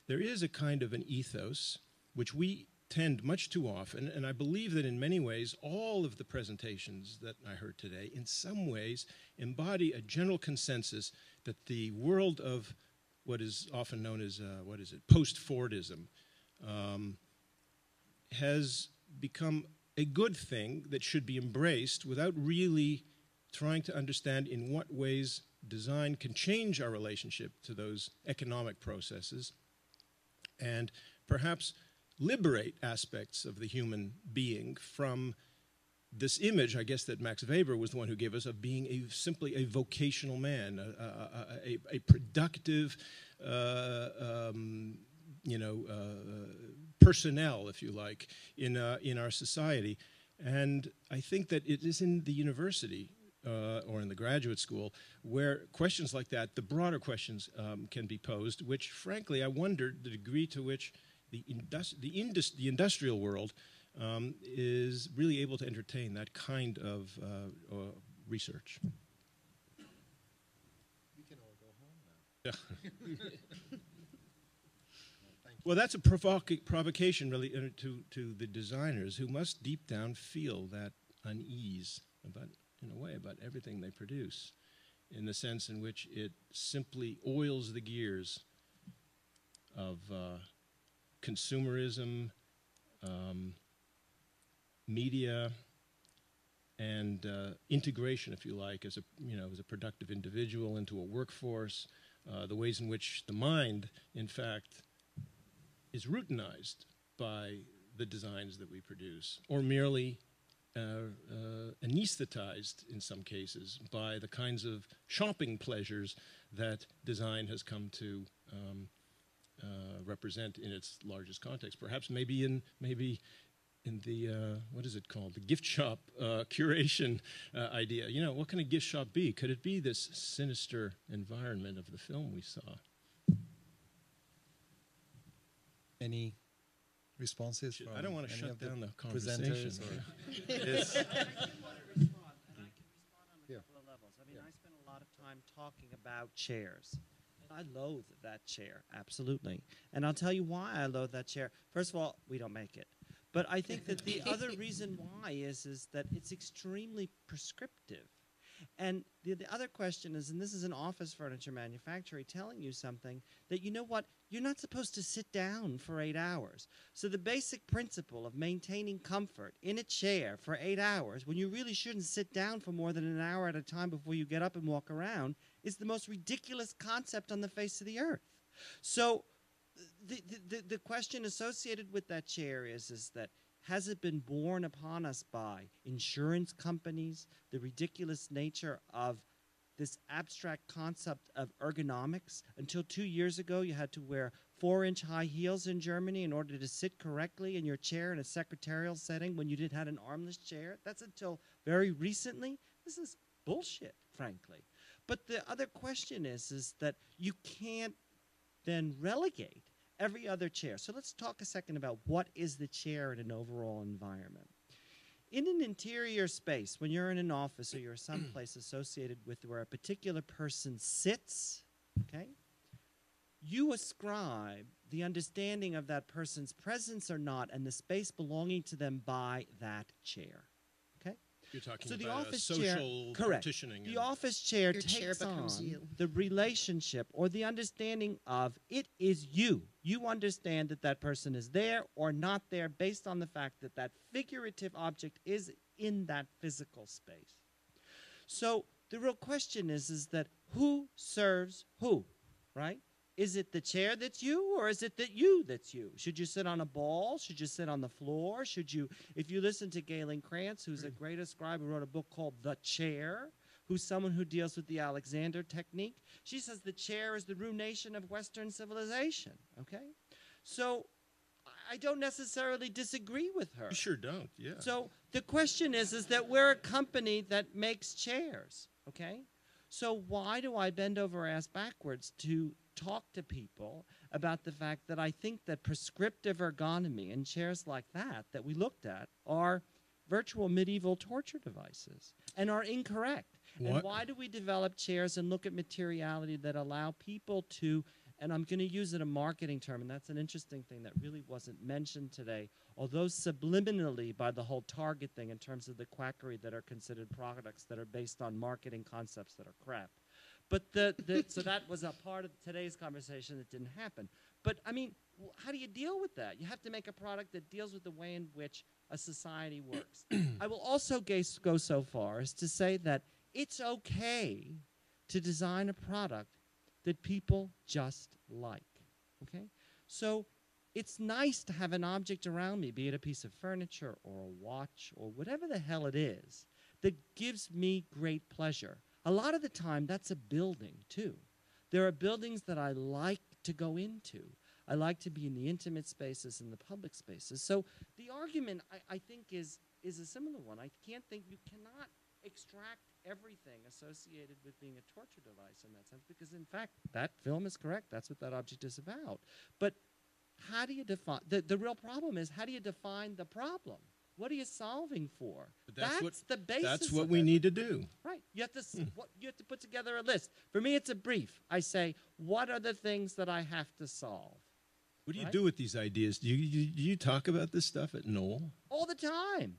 there is a kind of an ethos which we tend much too often, and I believe that in many ways, all of the presentations that I heard today, in some ways, embody a general consensus that the world of what is often known as, uh, what is it, post Fordism, um, has become a good thing that should be embraced without really trying to understand in what ways design can change our relationship to those economic processes. And perhaps liberate aspects of the human being from this image, I guess that Max Weber was the one who gave us, of being a, simply a vocational man, a, a, a, productive, uh, um, you know, uh, personnel, if you like, in, uh, in our society. And I think that it is in the university uh, or in the graduate school where questions like that, the broader questions, um, can be posed, which, frankly, I wonder the degree to which the, indus- the, indus- the industrial world um, is really able to entertain that kind of uh, uh, research. We can all go home now. Well, that's a provoca- provocation, really, uh, to, to the designers who must deep down feel that unease about, in a way, about everything they produce, in the sense in which it simply oils the gears of uh, consumerism, um, media, and uh, integration, if you like, as a you know as a productive individual into a workforce. Uh, the ways in which the mind, in fact, is routinized by the designs that we produce, or merely uh, uh, anesthetized in some cases by the kinds of shopping pleasures that design has come to um, uh, represent in its largest context. Perhaps maybe in maybe in the uh, what is it called? The gift shop uh, curation uh, idea. You know, what can a gift shop be? Could it be this sinister environment of the film we saw? Any responses? Should- from I don't want to shut of the down the conversation. presenters or- I can respond on a Yeah. couple of levels. I mean, I spent a lot of time talking about chairs. I loathe that chair, absolutely. And I'll tell you why I loathe that chair. First of all, we don't make it. But I think that the other reason why is is that it's extremely prescriptive. And the, the other question is, and this is an office furniture manufacturer telling you something that you know what, you're not supposed to sit down for eight hours. So the basic principle of maintaining comfort in a chair for eight hours when you really shouldn't sit down for more than an hour at a time before you get up and walk around is the most ridiculous concept on the face of the earth. So the, the, the, question associated with that chair is, is that has it been borne upon us by insurance companies, the ridiculous nature of this abstract concept of ergonomics? Until two years ago, you had to wear four inch high heels in Germany in order to sit correctly in your chair in a secretarial setting when you didn't had an armless chair. That's until very recently. This is bullshit, frankly. But the other question is, is that you can't then relegate every other chair. So let's talk a second about what is the chair in an overall environment. In an interior space, when you're in an office or you're someplace associated with where a particular person sits, okay, you ascribe the understanding of that person's presence or not and the space belonging to them by that chair. Okay? You're talking So the about office uh, chair- correct. partitioning. The office chair Your takes chair on you. the relationship or the understanding of it is you. You understand that that person is there or not there based on the fact that that figurative object is in that physical space. So the real question is is that who serves who, right? Is it the chair that's you or is it that you that's you? Should you sit on a ball? Should you sit on the floor? Should you if you listen to Galen Cranz, who's a great scribe who wrote a book called The Chair, who's someone who deals with the Alexander technique, she says the chair is the ruination of Western civilization. Okay? So I- I don't necessarily disagree with her. You sure don't. Yeah. So the question is, is that we're a company that makes chairs, okay? So why do I bend over ass backwards to talk to people about the fact that I think that prescriptive ergonomy and chairs like that that we looked at are virtual medieval torture devices and are incorrect? And What- why do we develop chairs and look at materiality that allow people to and I'm going to use it a marketing term, and that's an interesting thing that really wasn't mentioned today, although subliminally by the whole Target thing in terms of the quackery that are considered products that are based on marketing concepts that are crap. But the, the so that was a part of today's conversation that didn't happen. But I mean, how do you deal with that? You have to make a product that deals with the way in which a society works. I will also go so far as to say that it's okay to design a product that people just like. Okay? So it's nice to have an object around me, be it a piece of furniture or a watch or whatever the hell it is, that gives me great pleasure. A lot of the time, that's a building too. There are buildings that I like to go into. I like to be in the intimate spaces and the public spaces. So the argument, I, I think, is, is a similar one. I can't think you cannot extract everything associated with being a torture device in that sense because in fact that film is correct that's what that object is about but how do you define the, the real problem is how do you define the problem what are you solving for But that's what- the basis That's what we it. need to do. Right. You have to s hmm. what, you have to put together a list. For me, it's a brief. I say, what are the things that I have to solve What do you Right. do with these ideas? Do you, you, do you talk about this stuff at Knoll? all the time?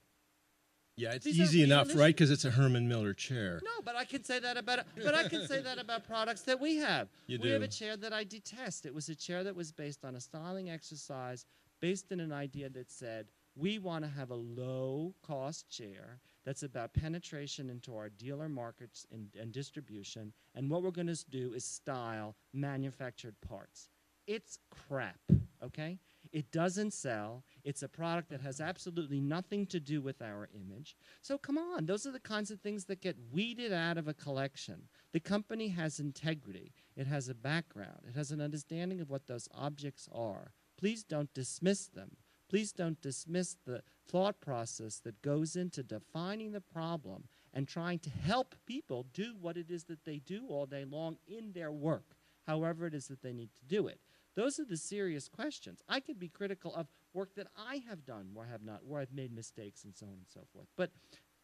Yeah, it's These easy enough, realistic- right? Because it's a Herman Miller chair. No, but I can say that about but I can say that about products that we have. You we have a chair that I detest. It was a chair that was based on a styling exercise based in an idea that said we want to have a low cost chair that's about penetration into our dealer markets and, and distribution and what we're going to do is style manufactured parts. It's crap, okay? It doesn't sell. It's a product that has absolutely nothing to do with our image. So come on, those are the kinds of things that get weeded out of a collection. The company has integrity, it has a background, it has an understanding of what those objects are. Please don't dismiss them. Please don't dismiss the thought process that goes into defining the problem and trying to help people do what it is that they do all day long in their work, however it is that they need to do it. Those are the serious questions. I could be critical of work that I have done where I have not, where I've made mistakes and so on and so forth. But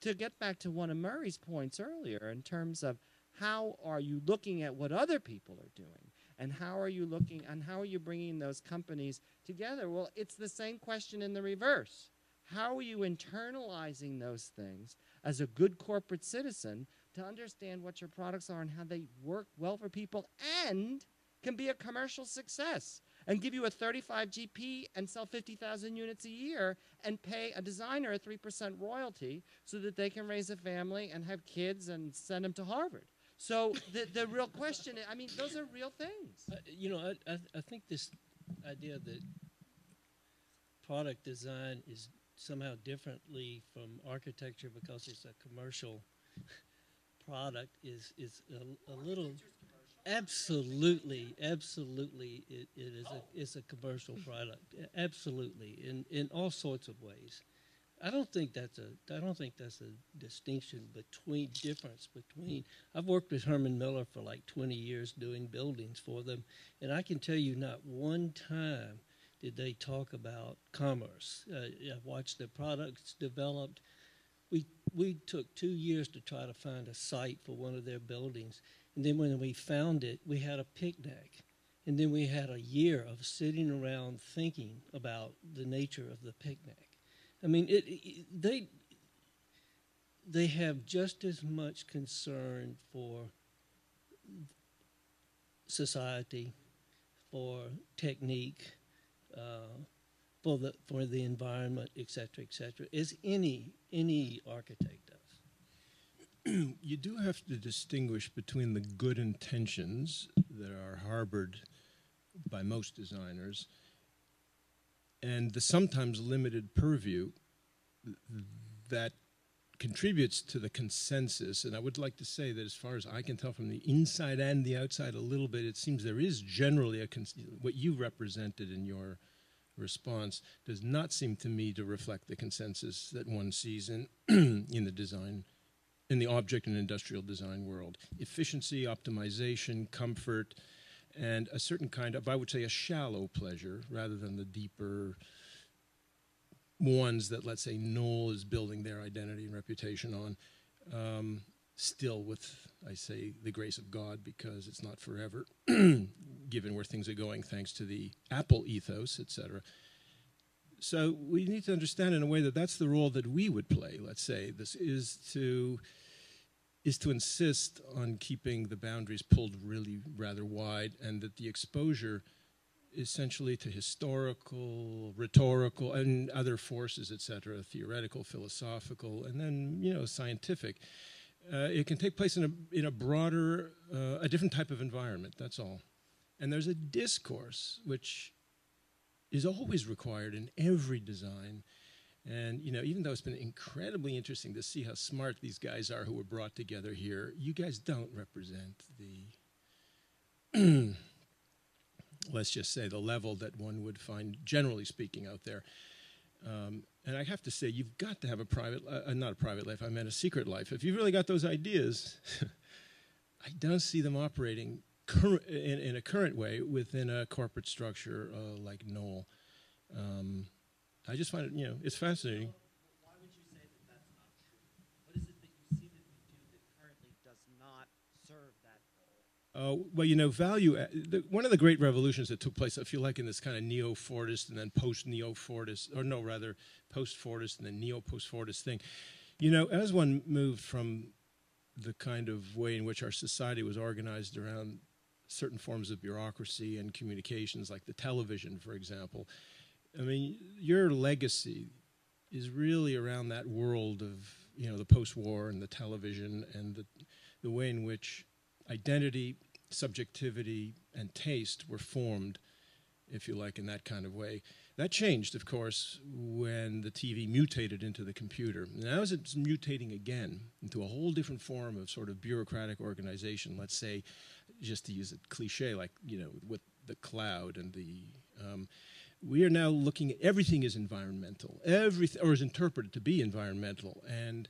to get back to one of Murray's points earlier in terms of how are you looking at what other people are doing and how are you looking and how are you bringing those companies together? Well, it's the same question in the reverse. How are you internalizing those things as a good corporate citizen to understand what your products are and how they work well for people and can be a commercial success and give you a 35 GP and sell 50,000 units a year and pay a designer a 3% royalty so that they can raise a family and have kids and send them to Harvard. So the, the real question, I mean, those are real things. Uh, you know, I, I, I think this idea that product design is somehow differently from architecture because it's a commercial product is is a, a little absolutely absolutely it, it is a it's a commercial product absolutely in in all sorts of ways I don't think that's a I don't think that's a distinction between difference between I've worked with Herman Miller for like 20 years doing buildings for them and I can tell you not one time did they talk about commerce. Uh, I've watched their products developed. We we took 2 years to try to find a site for one of their buildings and then when we found it we had a picnic and then we had a year of sitting around thinking about the nature of the picnic I mean, it, it, they they have just as much concern for society, for technique, uh, for the for the environment, et cetera, et cetera, as any any architect does. you do have to distinguish between the good intentions that are harbored by most designers and the sometimes limited purview that contributes to the consensus. And I would like to say that as far as I can tell from the inside and the outside a little bit, it seems there is generally a, what you represented in your response does not seem to me to reflect the consensus that one sees in, in the design, in the object and industrial design world. Efficiency, optimization, comfort, and a certain kind of, I would say, a shallow pleasure rather than the deeper ones that, let's say, Knoll is building their identity and reputation on. Um, still with, I say, the grace of God because it's not forever, given where things are going thanks to the Apple ethos, etc. So we need to understand in a way that that's the role that we would play, let's say. This is to is to insist on keeping the boundaries pulled really rather wide and that the exposure essentially to historical, rhetorical, and other forces, etc., theoretical, philosophical, and then, you know, scientific. Uh, it can take place in a, in a broader, uh, a different type of environment, that's all. And there's a discourse which is always required in every design and you know, even though it's been incredibly interesting to see how smart these guys are who were brought together here, you guys don't represent the let's just say the level that one would find generally speaking out there. Um, and I have to say, you've got to have a private, uh, not a private life, I meant a secret life. If you've really got those ideas, I don't see them operating in, in, a current way within a corporate structure uh, like Knoll. Um, I just find it, you know, it's fascinating. Why would you say that that's not true? What is it that you see that we do that currently does not serve that goal? Uh, well, you know, value. Uh, the, one of the great revolutions that took place, I feel like, in this kind of neo-Fordist and then post-neo-Fordist, or no, rather, post-Fordist and then neo-post-Fordist thing. You know, as one moved from the kind of way in which our society was organized around certain forms of bureaucracy and communications, like the television, for example, I mean, your legacy is really around that world of you know the post-war and the television and the the way in which identity, subjectivity, and taste were formed, if you like, in that kind of way. That changed, of course, when the TV mutated into the computer. Now it's mutating again into a whole different form of sort of bureaucratic organization. Let's say, just to use a cliche, like you know, with the cloud and the Um, we are now looking at everything is environmental, everything or is interpreted to be environmental, and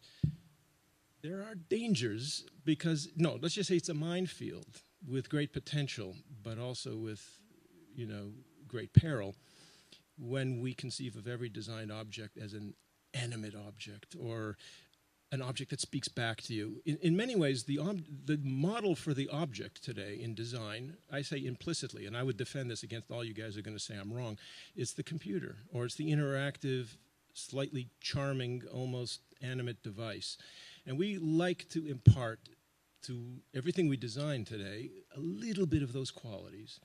there are dangers because no, let's just say it's a minefield with great potential, but also with you know great peril when we conceive of every designed object as an animate object or an object that speaks back to you. In, in many ways, the, the model for the object today in design, I say implicitly, and I would defend this against all you guys are going to say I'm wrong, it's the computer or it's the interactive, slightly charming, almost animate device. And we like to impart to everything we design today a little bit of those qualities.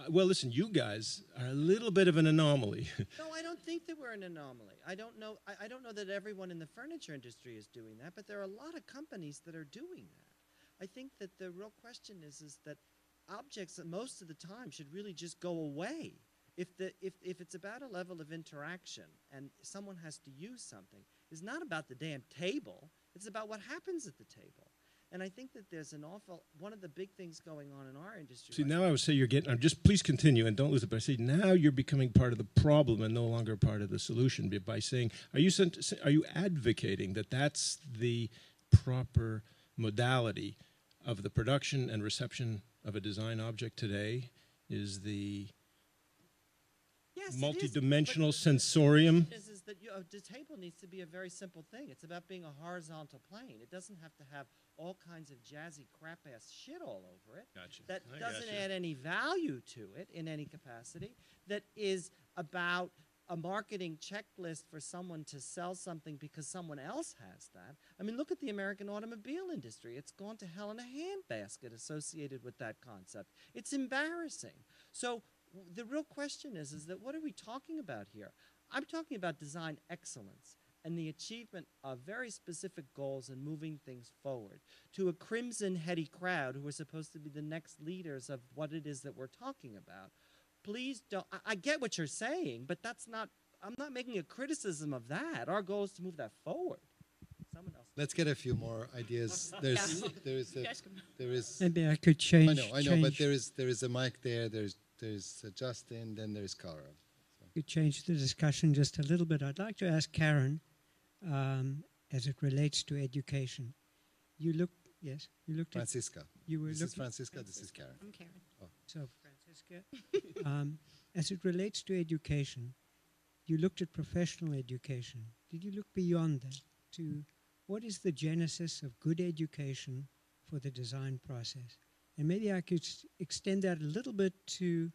Uh, well, listen, you guys are a little bit of an anomaly. No, I don't think that we're an anomaly. I don't know. I, I don't know that everyone in the furniture industry is doing that, but there are a lot of companies that are doing that. I think that the real question is is that objects that most of the time should really just go away. If the if, if it's about a level of interaction and someone has to use something, it's not about the damn table. It's about what happens at the table. And I think that there's an awful one of the big things going on in our industry. See, right now I would say you're getting. I'm just please continue and don't lose it. But I say now you're becoming part of the problem and no longer part of the solution by- by saying, are you sent, are you advocating that that's the proper modality of the production and reception of a design object today? Is the Yes, it is, but- multidimensional sensorium? is, is that you, the table needs to be a very simple thing. It's about being a horizontal plane. It doesn't have to have all kinds of jazzy crap ass shit all over it. Gotcha. That I doesn't gotcha. add any value to it in any capacity. That is about a marketing checklist for someone to sell something because someone else has that. I mean, look at the American automobile industry. It's gone to hell in a handbasket associated with that concept. It's embarrassing. So the real question is is that what are we talking about here? I'm talking about design excellence and the achievement of very specific goals and moving things forward to a crimson heady crowd who are supposed to be the next leaders of what it is that we're talking about. Please don't. I, I get what you're saying, but that's not. I'm not making a criticism of that. Our goal is to move that forward. Someone else. Let's get a few more ideas. There's there is a, there is Maybe I could change. I know I know, but there is there is a mic there. There's there's uh, Justin. Then there's Cara. Could change the discussion just a little bit. I'd like to ask Karen, um, as it relates to education. You look, yes, you looked at, Francisca. you were This is looking, Francisca. This is Karen. I'm Karen. so Francisca, um, as it relates to education, you looked at professional education. Did you look beyond that to what is the genesis of good education for the design process? And maybe I could extend that a little bit to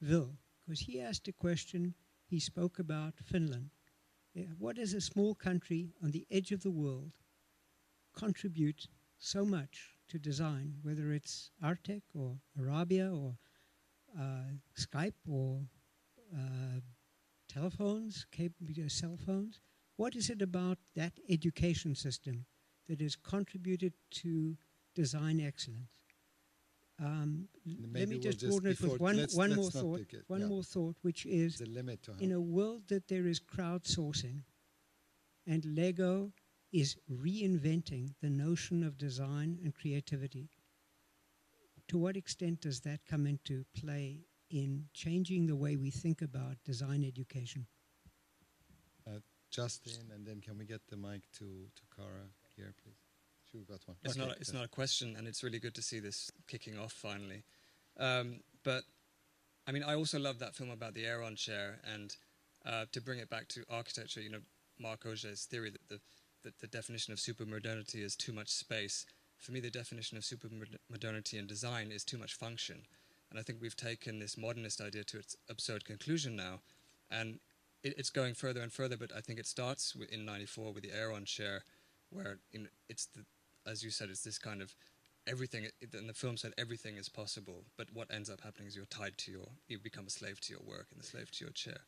Vil, because he asked a question. He spoke about Finland. Uh, What does a small country on the edge of the world contribute so much to design, whether it's Artek or Arabia or uh, Skype or uh, telephones, cell phones? What is it about that education system that has contributed to design excellence? Um, let me we'll just broaden it with one, let's- one let's more thought. it, One yeah. more thought, which is There's limit to in a world that there is crowdsourcing and Lego is reinventing the notion of design and creativity, to what extent does that come into play in changing the way we think about design education? uh, Justin, and then can we get the mic to to Cara here, please? Sure, one. It's Okay, not. It's not a question, and it's really good to see this kicking off finally. Um, but I mean, I also love that film about the Aeron chair, and uh, to bring it back to architecture, you know, Marc Augé's theory that the that the definition of supermodernity is too much space. For me, the definition of supermodernity in design is too much function, and I think we've taken this modernist idea to its absurd conclusion now, and it, it's going further and further. But I think it starts with, in '94 with the Aeron chair, where you know, it's the as you said, it's this kind of everything. And the film said everything is possible, but what ends up happening is you're tied to your, you become a slave to your work and a slave to your chair.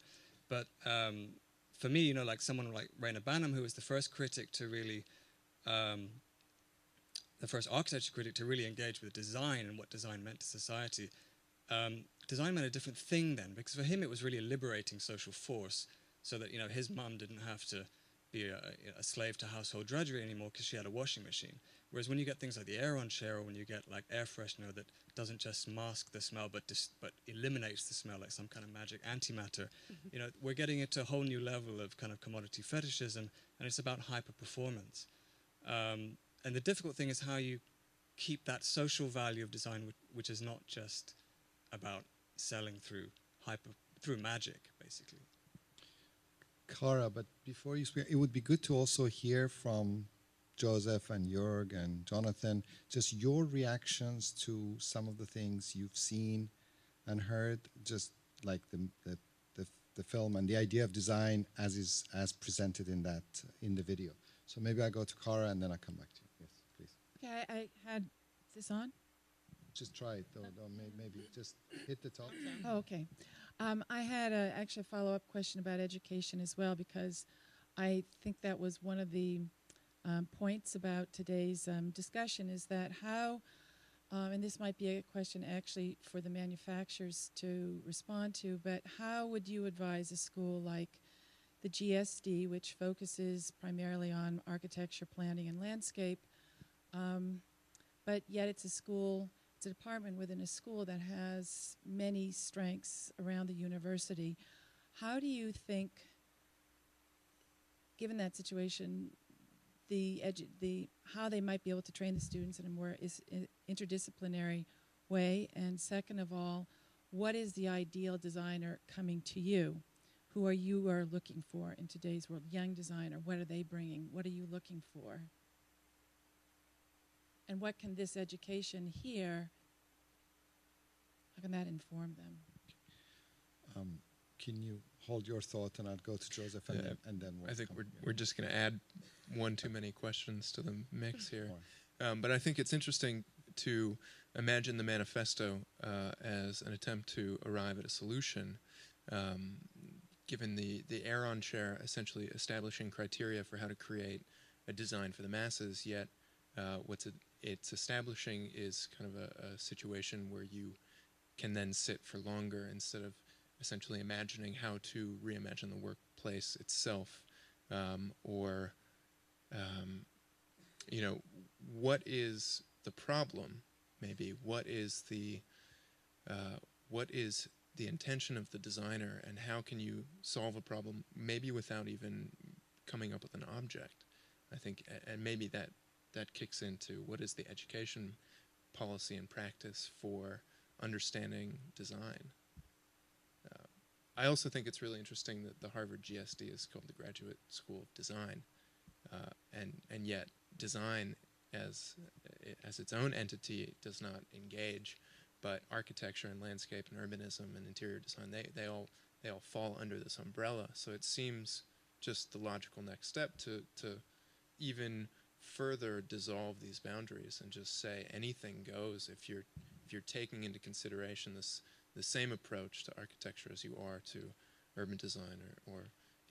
But um, for me, you know, like someone like Reyner Banham, who was the first critic to really, um, the first architecture critic to really engage with design and what design meant to society. Um, design meant a different thing then, because for him it was really a liberating social force, so that you know his mum didn't have to be a, a slave to household drudgery anymore because she had a washing machine. Whereas when you get things like the Aeron chair, or when you get like air freshener that doesn't just mask the smell, but dis- but eliminates the smell like some kind of magic antimatter, you know, we're getting into a whole new level of kind of commodity fetishism, and it's about hyper performance. Um, and the difficult thing is how you keep that social value of design, which, which is not just about selling through hyper through magic, basically. Cara, but before you speak, it would be good to also hear from Joseph and Jörg and Jonathan just your reactions to some of the things you've seen and heard, just like the the, the, the film and the idea of design as is as presented in that in the video. So maybe I go to Cara and then I come back to you. Yes, please. Okay, I, I had is this on? Just try it though. though may, maybe just hit the top. Oh, okay. Um, I had a, actually a follow up question about education as well because I think that was one of the um, points about today's um, discussion is that how, um, and this might be a question actually for the manufacturers to respond to, but how would you advise a school like the GSD, which focuses primarily on architecture, planning, and landscape, um, but yet it's a school, it's a department within a school that has many strengths around the university. How do you think, given that situation, the, the how they might be able to train the students in a more is, interdisciplinary way, and second of all, what is the ideal designer coming to you? Who are you are looking for in today's world? Young designer, what are they bringing? What are you looking for? And what can this education here? How can that inform them? Um, can you hold your thought and I'll go to Joseph and Yeah, then and then we'll I think we're, yeah. we're just going to add one too many questions to the mix here. Um, but I think it's interesting to imagine the manifesto uh, as an attempt to arrive at a solution, um, given the, the Aeron chair essentially establishing criteria for how to create a design for the masses, yet uh, what's it, it's establishing is kind of a, a situation where you can then sit for longer instead of essentially imagining how to reimagine the workplace itself um, or um, you know what is the problem maybe? What is the uh, what is the intention of the designer and how can you solve a problem maybe without even coming up with an object i think and maybe that that kicks into what is the education policy and practice for understanding design uh, I also think it's really interesting that the Harvard GSD is called the Graduate School of Design, uh, and and yet design as as its own entity does not engage, but architecture and landscape and urbanism and interior design they, they all they all fall under this umbrella. So it seems just the logical next step to to even further dissolve these boundaries and just say anything goes if you're if you're taking into consideration this the same approach to architecture as you are to urban design or, or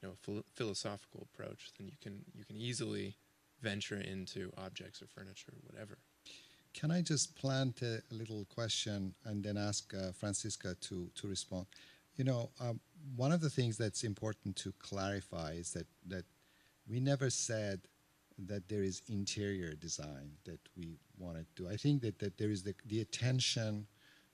you know a phil- philosophical approach then you can you can easily venture into objects or furniture or whatever Can I just plant a, a little question and then ask uh, Francisca to, to respond? You know, um, one of the things that's important to clarify is that, that we never said that there is interior design that we want to do. I think that, that there is the, the attention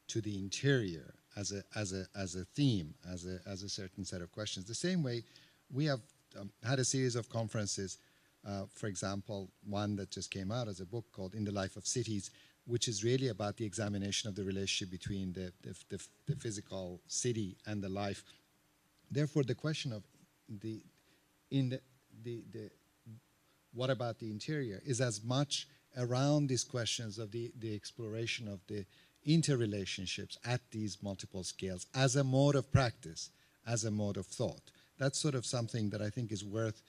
to the interior as a, as, a, as a theme, as a, as a certain set of questions. The same way we have um, had a series of conferences uh, for example, one that just came out as a book called In the Life of Cities, which is really about the examination of the relationship between the, the, the, the physical city and the life. Therefore, the question of the in the, the, the what about the interior is as much around these questions of the, the exploration of the interrelationships at these multiple scales as a mode of practice, as a mode of thought. That's sort of something that I think is worth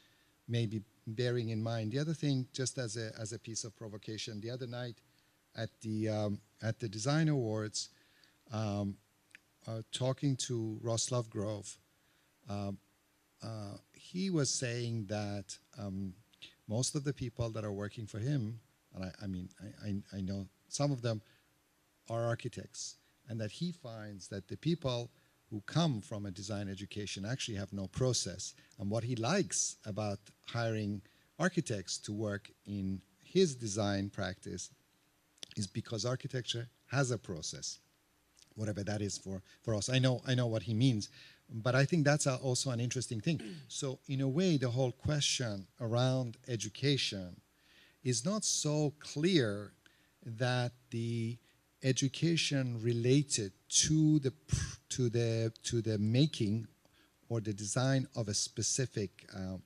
maybe bearing in mind. The other thing, just as a as a piece of provocation, the other night at the um, at the Design Awards, um, uh, talking to Ross Lovegrove, um, uh, he was saying that um, most of the people that are working for him, and I, I mean, I, I, I know some of them are architects, and that he finds that the people who come from a design education actually have no process. And what he likes about hiring architects to work in his design practice is because architecture has a process, whatever that is for, for us. I know, I know what he means, but I think that's also an interesting thing. So, in a way, the whole question around education is not so clear that the education related to the to the to the making or the design of a specific um,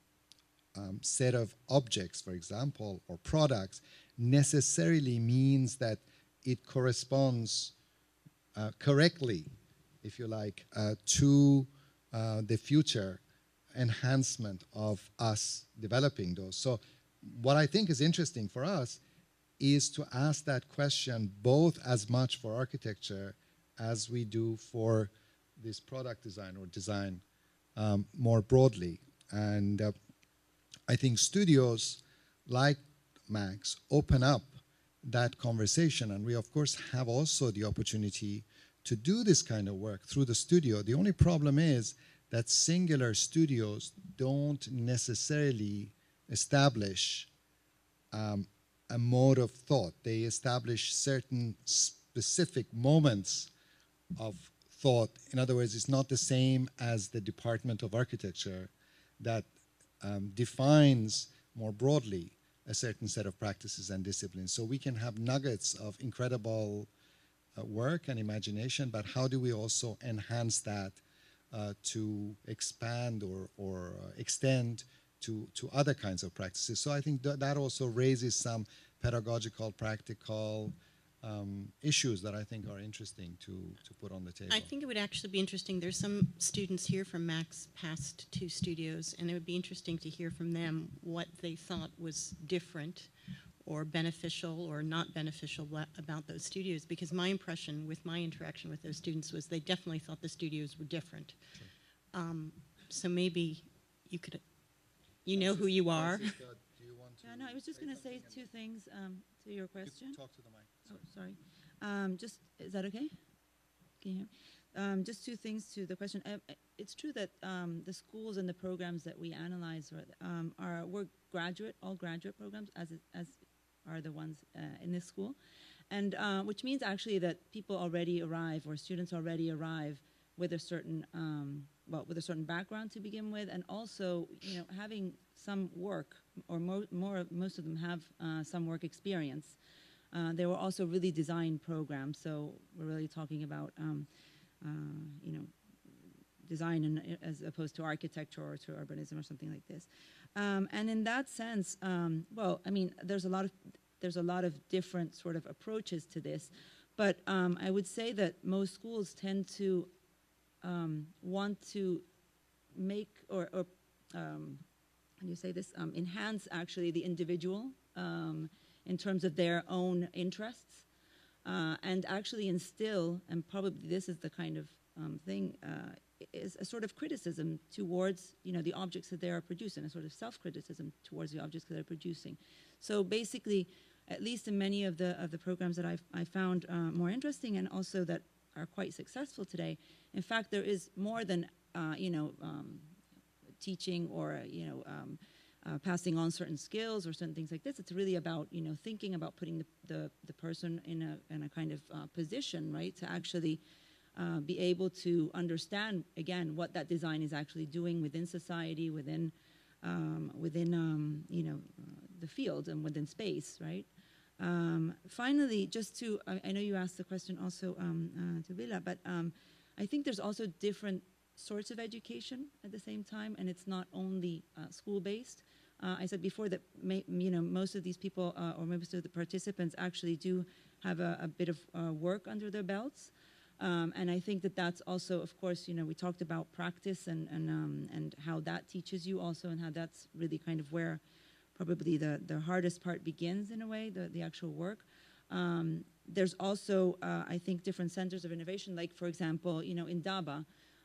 um, set of objects, for example, or products, necessarily means that it corresponds uh, correctly, if you like, uh, to uh, the future enhancement of us developing those. So, what I think is interesting for us is to ask that question both as much for architecture as we do for this product design or design um, more broadly. And uh, I think studios like Mack's open up that conversation. And we, of course, have also the opportunity to do this kind of work through the studio. The only problem is that singular studios don't necessarily establish um, a mode of thought. They establish certain specific moments of thought. In other words, it's not the same as the Department of Architecture that um, defines more broadly a certain set of practices and disciplines. So we can have nuggets of incredible work and imagination, but how do we also enhance that uh, to expand or, or uh, extend to, to other kinds of practices? So I think th- that also raises some pedagogical, practical um, issues that I think are interesting to, to put on the table. I think it would actually be interesting. There's some students here from Mack's past two studios, and it would be interesting to hear from them what they thought was different or beneficial or not beneficial about those studios. Because my impression with my interaction with those students was they definitely thought the studios were different. Um, so maybe you could, you know who you are. Francisca, do you want to Yeah, no, I was just going to say two things um, to your question. talk to the mic. Oh, sorry. Um, just is that okay? Can you hear? Um, just two things to the question. Uh, uh, it's true that um, the schools and the programs that we analyze are, um, are were graduate, all graduate programs, as it, as are the ones uh, in this school, and uh, which means actually that people already arrive or students already arrive with a certain um, well with a certain background to begin with, and also you know having some work or mo- more most of them have uh, some work experience. Uh, they were also really design programs, so we're really talking about, um, uh, you know, design in, as opposed to architecture or to urbanism or something like this. Um, and in that sense, um, well, I mean, there's a lot of there's a lot of different sort of approaches to this, but um, I would say that most schools tend to um, want to make or, or um, how do you say this? Um, enhance actually the individual um, in terms of their own interests, uh, and actually instill, and probably this is the kind of um, thing, uh, is a sort of criticism towards you know the objects that they are producing, a sort of self-criticism towards the objects that they're producing. So basically, at least in many of the of the programs that I've I found uh, more interesting and also that are quite successful today, in fact, there is more than uh, you know. Um, teaching or you know um, uh, passing on certain skills or certain things like this. It's really about you know thinking about putting the the, the person in a in a kind of uh, position right to actually. Uh, be able to understand again what that design is actually doing within society, within um, within um, you know uh, the field and within space, right? Um, finally, just to I, I know you asked the question also um, uh, to Villa, but um, I think there's also different sorts of education at the same time, and it's not only uh, school-based. Uh, I said before that you know most of these people uh, or most of the participants actually do have a, a bit of uh, work under their belts, um, and I think that that's also, of course, you know, we talked about practice and and um, and how that teaches you also, and how that's really kind of where probably the the hardest part begins in a way, the the actual work. Um, there's also, uh, I think, different centers of innovation, like for example, you know, Indaba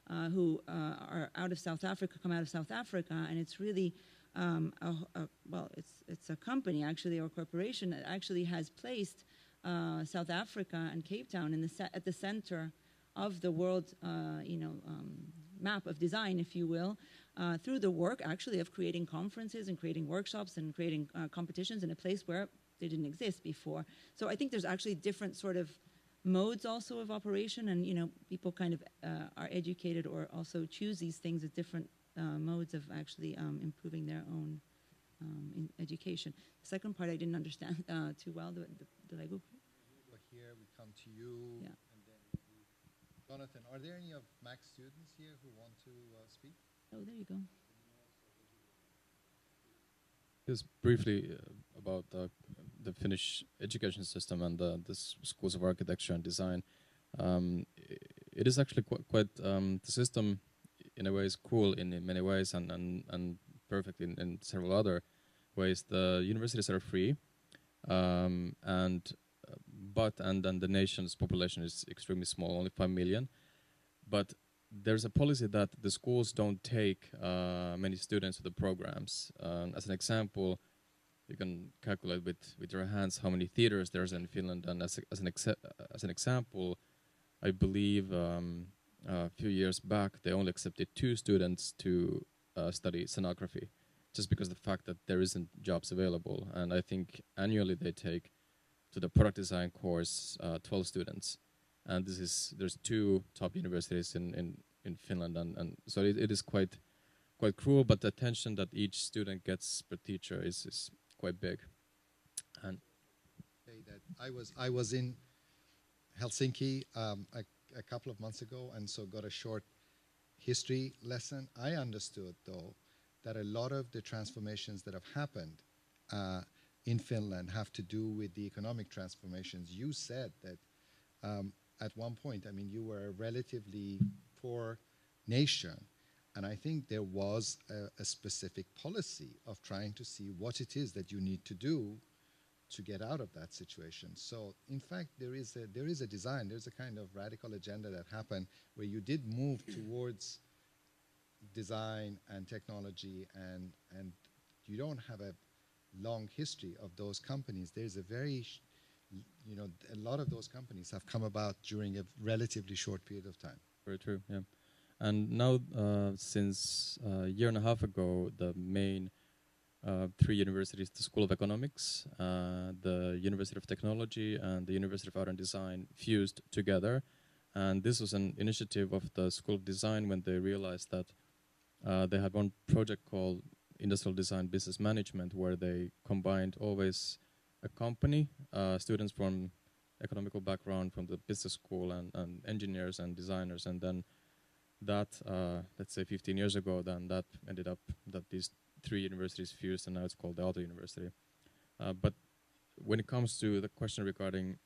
uh, who uh, are out of South Africa, come out of South Africa, and it's really um, a, a, well, it's it's a company actually or a corporation that actually has placed uh, South Africa and Cape Town in the at the center of the world, uh, you know, um, map of design, if you will, uh, through the work actually of creating conferences and creating workshops and creating uh, competitions in a place where they didn't exist before. So I think there's actually different sort of modes also of operation, and you know, people kind of uh, are educated or also choose these things as different uh, modes of actually um, improving their own um, in education. The second part I didn't understand uh, too well. The, the, the Lego. Go here, we come to you, Yeah. and then. Jonathan, are there any of Mack's students here who want to uh, speak? Oh, there you go. Just briefly uh, about the, the Finnish education system and the, the schools of architecture and design. Um, it is actually quite, quite um, the system in a way is cool in, in many ways and, and, and perfect in, in several other ways. The universities are free, um, and uh, but and then the nation's population is extremely small, only five million. But there's a policy that the schools don't take uh, many students to the programs. Um, as an example, you can calculate with, with your hands how many theaters there's in Finland. And as, as, an, as an example, I believe um, a few years back they only accepted two students to uh, study scenography, just because the fact that there isn't jobs available. And I think annually they take to the product design course uh, 12 students and this is there's two top universities in in, in Finland and, and so it, it is quite quite cruel but the attention that each student gets per teacher is, is quite big and I was I was in Helsinki um, a, a couple of months ago, and so got a short history lesson. I understood though that a lot of the transformations that have happened uh, in Finland have to do with the economic transformations. You said that um, at one point, I mean, you were a relatively poor nation. And I think there was a, a specific policy of trying to see what it is that you need to do to get out of that situation. So, in fact, there is a there is a design. There's a kind of radical agenda that happened where you did move towards design and technology, and and you don't have a long history of those companies. There's a very you know, a lot of those companies have come about during a relatively short period of time. Very true. Yeah, and now uh, since a year and a half ago, the main uh, three universities: the School of Economics, uh, the University of Technology, and the University of Art and Design, fused together. And this was an initiative of the School of Design when they realized that uh, they had one project called Industrial Design Business Management, where they combined always a company, uh, students from economical background from the business school and, and engineers and designers. And then that uh, let's say 15 years ago then that ended up that these three universities fused and now it's called the Aalto University. Uh, but when it comes to the question regarding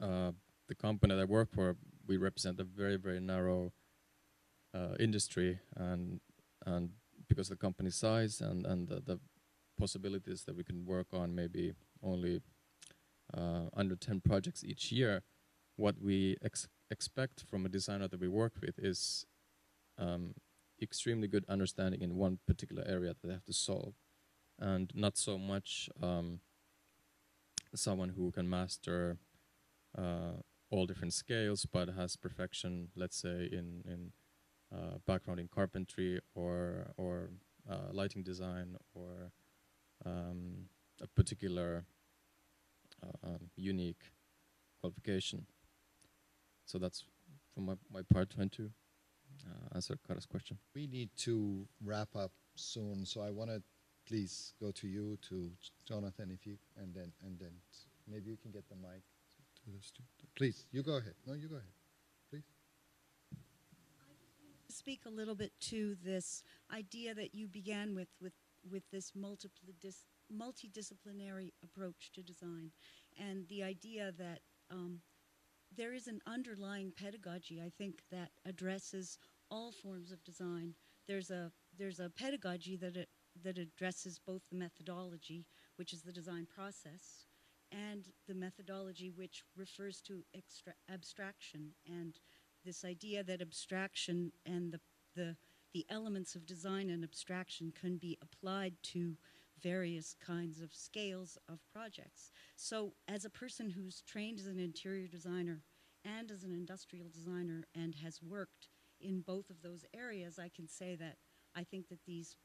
uh, the company that I work for we represent a very very narrow uh, industry and and because of the company size and and the, the possibilities that we can work on maybe only uh, under 10 projects each year, what we ex- expect from a designer that we work with is um, extremely good understanding in one particular area that they have to solve, and not so much um, someone who can master uh, all different scales, but has perfection, let's say, in in uh, background in carpentry or or uh, lighting design or um, a particular uh, um, unique qualification. So that's from my, my part trying to uh, answer Kara's question. We need to wrap up soon, so I want to please go to you, to Jonathan, if you, and then and then maybe you can get the mic to the student. Please, you go ahead. No, you go ahead. Please. speak a little bit to this idea that you began with with with this multidisciplinary approach to design. And the idea that um, there is an underlying pedagogy i think that addresses all forms of design. There's a there's a pedagogy that it, that addresses both the methodology which is the design process and the methodology which refers to extra- abstraction. And this idea that abstraction and the, the, the elements of design and abstraction can be applied to various kinds of scales of projects. So, as a person who's trained as an interior designer and as an industrial designer and has worked in both of those areas, I can say that I think that these,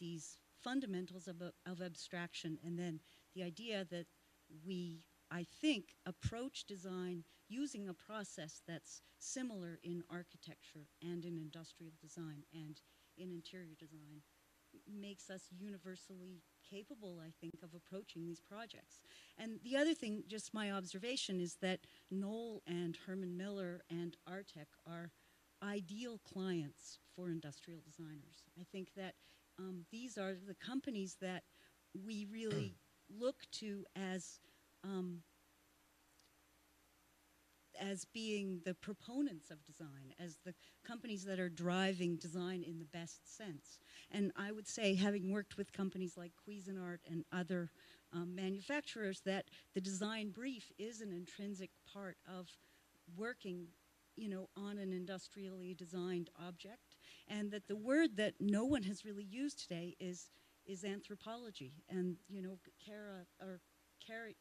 these fundamentals of, of abstraction and then the idea that we, I think, approach design using a process that's similar in architecture and in industrial design and in interior design makes us universally capable, I think, of approaching these projects. And the other thing, just my observation, is that Knoll and Herman Miller and Artek are ideal clients for industrial designers. I think that um, these are the companies that we really look to as um, as being the proponents of design, as the companies that are driving design in the best sense. And I would say, having worked with companies like Cuisinart and other um, manufacturers, that the design brief is an intrinsic part of working you know, on an industrially designed object, and that the word that no one has really used today is is anthropology. And you know, Kara or Carrie,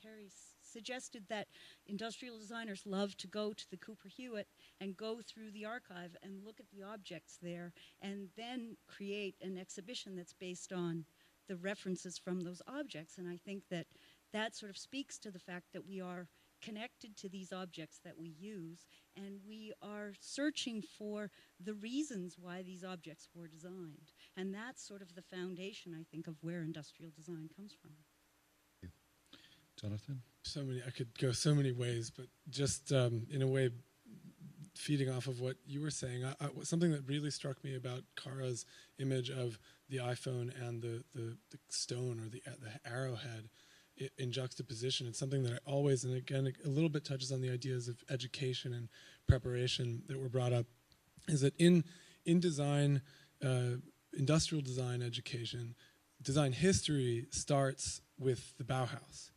Carrie suggested that industrial designers love to go to the Cooper Hewitt and go through the archive and look at the objects there, and then create an exhibition that's based on the references from those objects. And I think that that sort of speaks to the fact that we are connected to these objects that we use, and we are searching for the reasons why these objects were designed. And that's sort of the foundation, I think, of where industrial design comes from. Jonathan? So many, I could go so many ways, but just um, in a way, feeding off of what you were saying, I, I, something that really struck me about Kara's image of the iPhone and the, the, the stone or the, the arrowhead in juxtaposition. It's something that I always, and again, a little bit touches on the ideas of education and preparation that were brought up, is that in in design, uh, industrial design education, design history starts with the Bauhaus,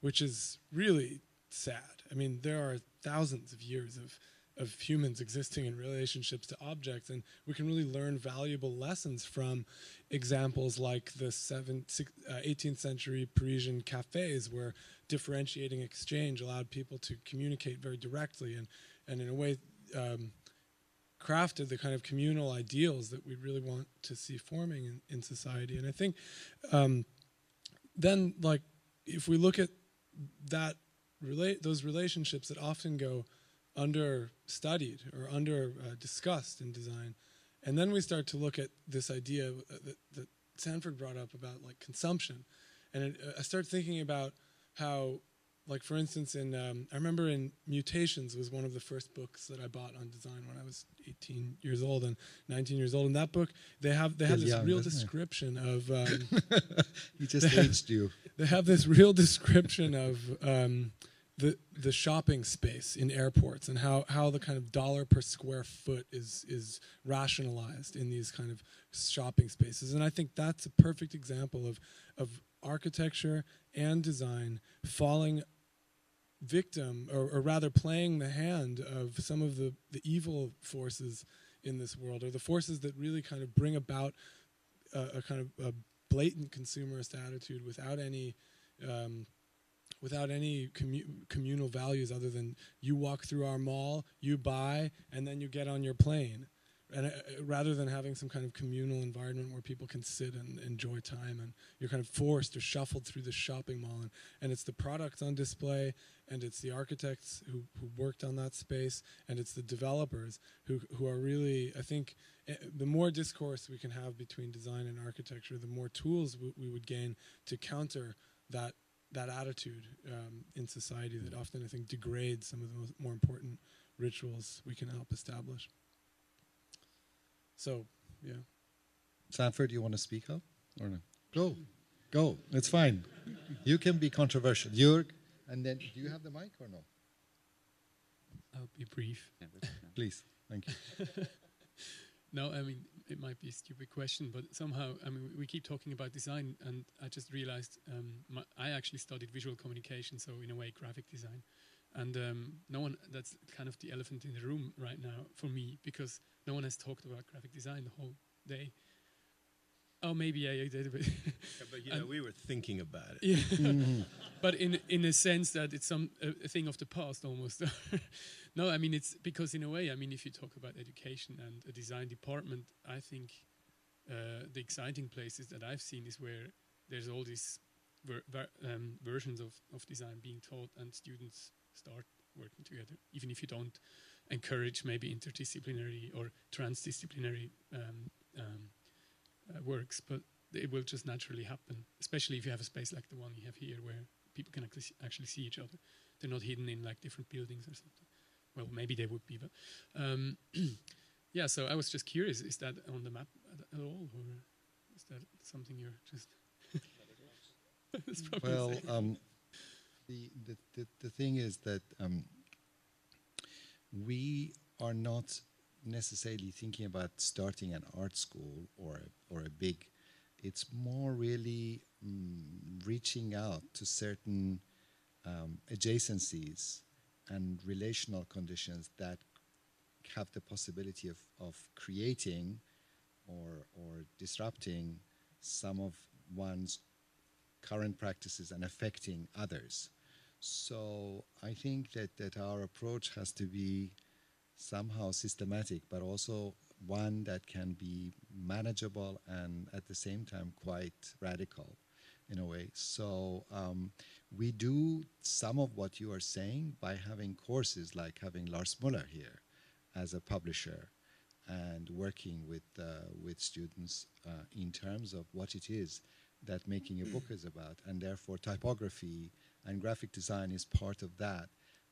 which is really sad. I mean, there are thousands of years of of humans existing in relationships to objects, and we can really learn valuable lessons from examples like the 18th uh, century Parisian cafes, where differentiating exchange allowed people to communicate very directly and, and in a way um, crafted the kind of communal ideals that we really want to see forming in, in society. And I think um, then, like, if we look at that relate those relationships that often go understudied or under uh, discussed in design. And then we start to look at this idea uh, that, that Sanford brought up about like consumption. And it, uh, I start thinking about how, like for instance, in um, I remember in Mutations was one of the first books that I bought on design when I was 18 years old and 19 years old. In that book, they have they have this young, real description it? of. Um, he just aged you. They have this real description of. Um, the the shopping space in airports and how, how the kind of dollar per square foot is is rationalized in these kind of shopping spaces and I think that's a perfect example of of architecture and design falling victim or, or rather playing the hand of some of the, the evil forces in this world or the forces that really kind of bring about a, a kind of a blatant consumerist attitude without any um, without any commu- communal values other than you walk through our mall, you buy, and then you get on your plane. And uh, rather than having some kind of communal environment where people can sit and enjoy time, and you're kind of forced or shuffled through the shopping mall, and, and it's the products on display, and it's the architects who, who worked on that space, and it's the developers who, who are really, I think, uh, the more discourse we can have between design and architecture, the more tools we, we would gain to counter that that attitude um, in society that often I think degrades some of the most, more important rituals we can help establish. So, yeah. Sanford, you want to speak up or no? Go, go. It's fine. you can be controversial. Jörg, and then do you have the mic or no? I'll be brief. Please, thank you. no, I mean it might be a stupid question, but somehow, I mean, we keep talking about design, and I just realized um, my, I actually studied visual communication, so in a way, graphic design. And um, no one, that's kind of the elephant in the room right now for me, because no one has talked about graphic design the whole day. Oh, maybe yeah, you did a bit. yeah, but you know, we were thinking about it. Yeah, mm-hmm. but in in a sense that it's some a, a thing of the past almost. no, I mean it's because in a way, I mean if you talk about education and a design department, I think uh, the exciting places that I've seen is where there's all these ver- ver- um, versions of, of design being taught and students start working together, even if you don't encourage maybe interdisciplinary or transdisciplinary um, um, uh, works, but it will just naturally happen, especially if you have a space like the one you have here where people can actually see, actually see each other. They're not hidden in like different buildings or something. Well, maybe they would be, but um, yeah. So I was just curious: is that on the map at, at all, or is that something you're just? It's probably well, um, the, the, the, the thing is that um, we are not necessarily thinking about starting an art school or a, or a big. It's more really mm, reaching out to certain um, adjacencies and relational conditions that have the possibility of, of creating or, or disrupting some of one's current practices and affecting others. So I think that, that our approach has to be somehow systematic, but also one that can be manageable and at the same time quite radical in a way. So um, we do some of what you are saying by having courses like having Lars Muller here as a publisher and working with uh, with students uh, in terms of what it is that making a book is about, and therefore typography and graphic design is part of that.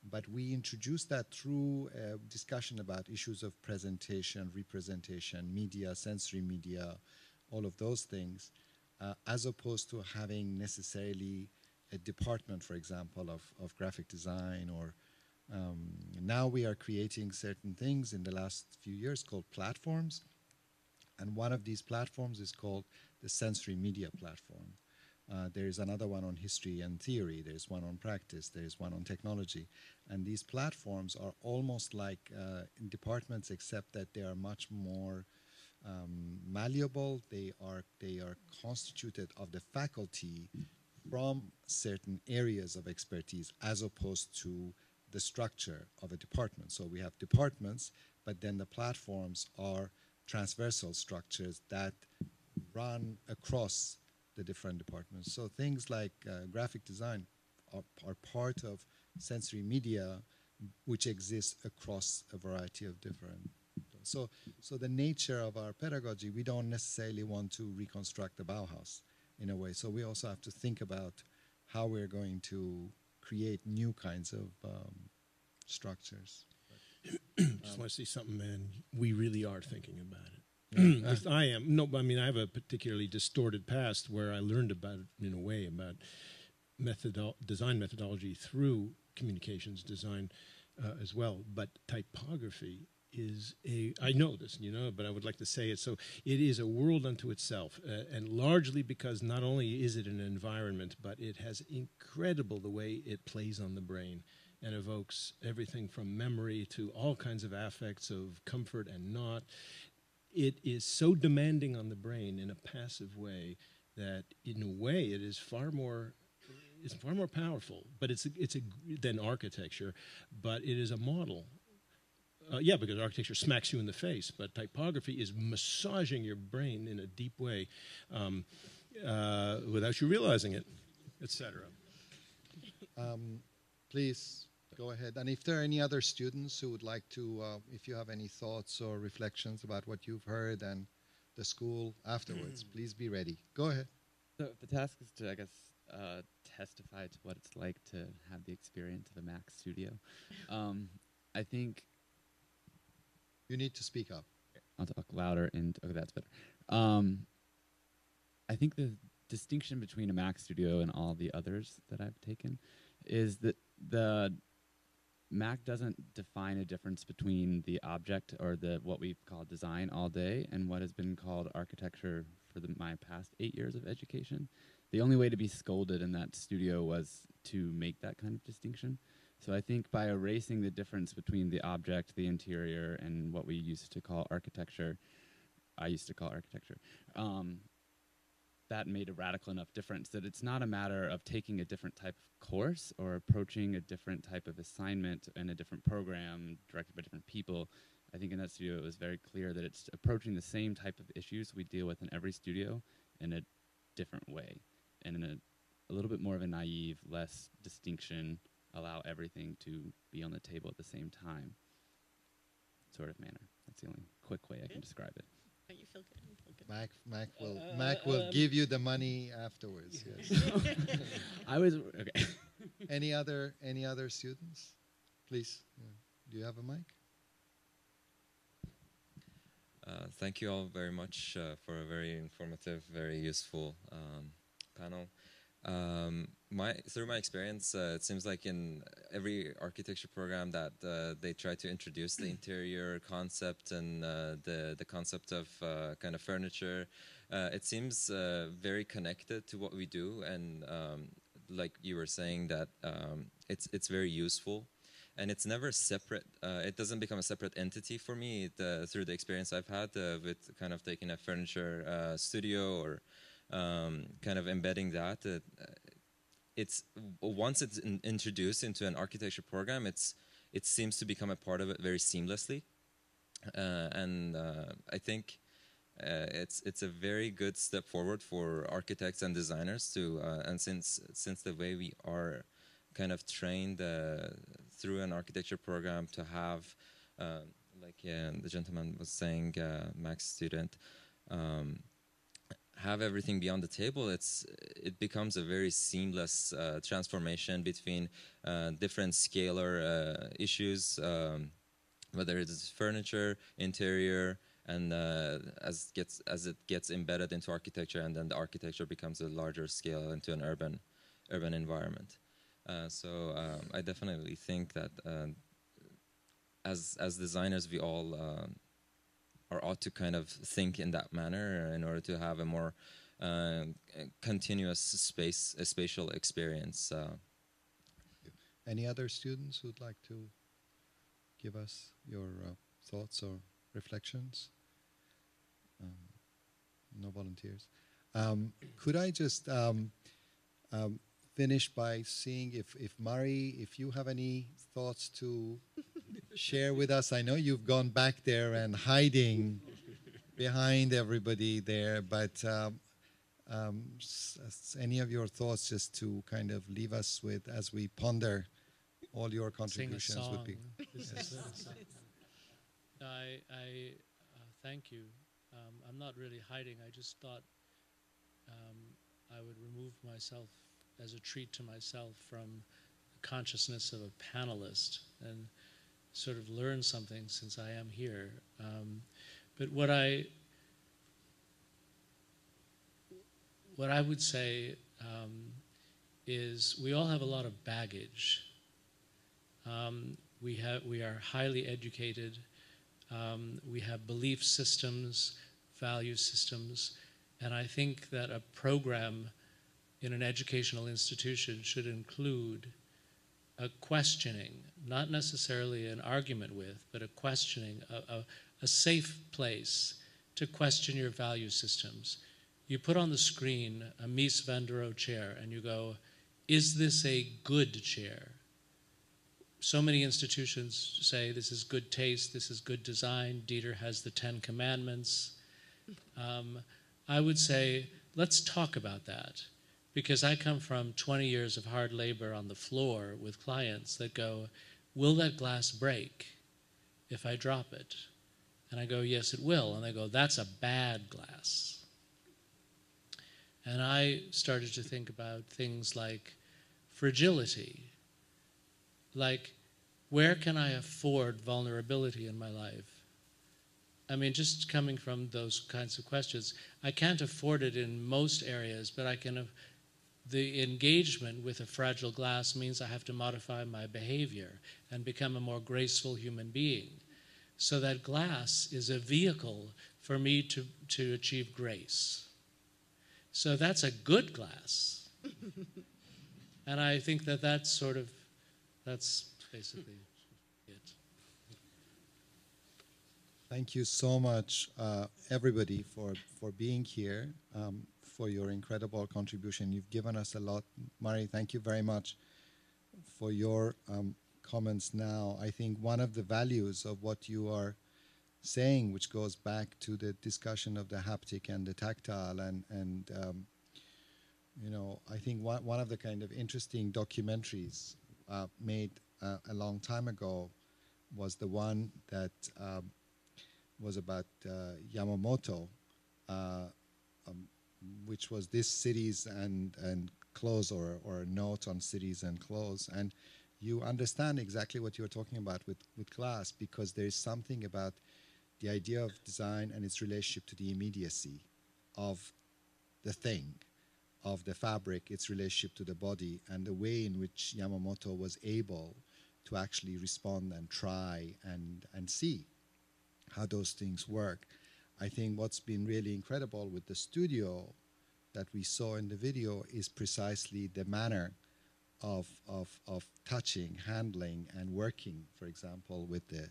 But we introduce that through a discussion about issues of presentation, representation, media, sensory media, all of those things, uh, as opposed to having necessarily a department, for example, of, of graphic design or um, now we are creating certain things in the last few years called platforms. And one of these platforms is called the sensory media platform. Uh, there is another one on history and theory. There's one on practice. There's one on technology. And these platforms are almost like uh, departments, except that they are much more um, malleable. They are they are constituted of the faculty from certain areas of expertise, as opposed to the structure of a department. So we have departments, but then the platforms are transversal structures that run across the different departments. So things like uh, graphic design are, are part of sensory media, which exists across a variety of different. So, so the nature of our pedagogy, we don't necessarily want to reconstruct the Bauhaus in a way. So we also have to think about how we're going to create new kinds of um, structures. Just want to see something, man. We really are thinking about it. Yeah. I am. No, I mean I have a particularly distorted past where I learned about, in a way, about methodo- design methodology through communications design uh, as well. But typography is a. I know this, you know, but I would like to say it. So it is a world unto itself, uh, and largely because not only is it an environment, but it has incredible the way it plays on the brain and evokes everything from memory to all kinds of affects of comfort and not. It is so demanding on the brain in a passive way that, in a way, it is far more. It's far more powerful, but it's it's a than architecture, but it is a model. Uh, yeah, because architecture smacks you in the face, but typography is massaging your brain in a deep way, um, uh, without you realizing it, etc. Um, please go ahead. And if there are any other students who would like to, uh, if you have any thoughts or reflections about what you've heard and the school afterwards, please be ready. Go ahead. So the task is to, I guess, uh, testify to what it's like to have the experience of a Mack Studio. Um, I think you need to speak up. I'll talk louder, and okay, that's better. Um, I think the distinction between a Mack Studio and all the others that I've taken is that the Mack doesn't define a difference between the object or the what we've called design all day and what has been called architecture for the, my past eight years of education. The only way to be scolded in that studio was to make that kind of distinction. So I think by erasing the difference between the object, the interior, and what we used to call architecture, I used to call architecture, um, that made a radical enough difference that it's not a matter of taking a different type of course or approaching a different type of assignment in a different program directed by different people. I think in that studio it was very clear that it's approaching the same type of issues we deal with in every studio in a different way and in a a little bit more of a naive, less distinction, allow everything to be on the table at the same time sort of manner. That's the only quick way I can describe it. You feel good. You feel good. Mack, Mack will, Uh, Mack will um, give you the money afterwards. Yes. I was okay. any other, any other students? Please, yeah. do you have a mic? Uh, thank you all very much uh, for a very informative, very useful um, panel. Um, my through my experience, uh, it seems like in every architecture program that uh, they try to introduce the interior concept and uh, the the concept of uh, kind of furniture. Uh, it seems uh, very connected to what we do, and um, like you were saying that um, it's it's very useful and it's never separate. Uh, it doesn't become a separate entity for me it, through the experience I've had uh, with kind of taking a furniture uh, studio or um, kind of embedding that. Uh, it's once it's in, introduced into an architecture program, it's it seems to become a part of it very seamlessly, uh, and uh, I think. Uh, it's it's a very good step forward for architects and designers to uh, and since since the way we are kind of trained uh, through an architecture program to have, uh, like the gentleman was saying, uh, Mack's student, um, have everything be on the table. It's it becomes a very seamless uh, transformation between uh, different scalar uh, issues, um, whether it's furniture, interior. And uh, as gets as it gets embedded into architecture, and then the architecture becomes a larger scale into an urban, urban environment. Uh, so um, I definitely think that uh, as as designers, we all are ought to kind of think in that manner in order to have a more uh, continuous space, a spatial experience. Uh, Any other students who'd like to give us your uh, thoughts or reflections? Um, no volunteers. Um, could I just um, um, finish by seeing if, if Mari, if you have any thoughts to share with us? I know you've gone back there and hiding behind everybody there, but um, um, any of your thoughts just to kind of leave us with as we ponder all your contributions would be. Yes. No, I, I uh, thank you. Um, I'm not really hiding. I just thought um, I would remove myself as a treat to myself from the consciousness of a panelist and sort of learn something since I am here. Um, but what I what I would say um, is we all have a lot of baggage. Um, we have we are highly educated. Um, we have belief systems, value systems, and I think that a program in an educational institution should include a questioning, not necessarily an argument with, but a questioning, a, a, a safe place to question your value systems. You put on the screen a Mies van der Rohe chair and you go, is this a good chair? So many institutions say this is good taste, this is good design. Dieter has the Ten Commandments. Um, I would say, let's talk about that because I come from 20 years of hard labor on the floor with clients that go, Will that glass break if I drop it? And I go, Yes, it will. And they go, That's a bad glass. And I started to think about things like fragility, like where can I afford vulnerability in my life? I mean, just coming from those kinds of questions, I can't afford it in most areas, but I can. The engagement with a fragile glass means I have to modify my behavior and become a more graceful human being. So that glass is a vehicle for me to, to achieve grace. So that's a good glass. and I think that that's sort of, that's basically it. Thank you so much, uh, everybody, for, for being here, um, for your incredible contribution. You've given us a lot. Mari, thank you very much for your um, comments now. I think one of the values of what you are saying, which goes back to the discussion of the haptic and the tactile and, and um, you know, I think one, one of the kind of interesting documentaries uh, made uh, a long time ago was the one that um, was about uh, Yamamoto, uh, um, which was this cities and, and clothes or, or a note on cities and clothes. And you understand exactly what you're talking about with, with glass because there is something about the idea of design and its relationship to the immediacy of the thing, of the fabric, its relationship to the body, and the way in which Yamamoto was able to actually respond and try and, and see how those things work. I think what's been really incredible with the studio that we saw in the video is precisely the manner of, of, of touching, handling, and working, for example, with the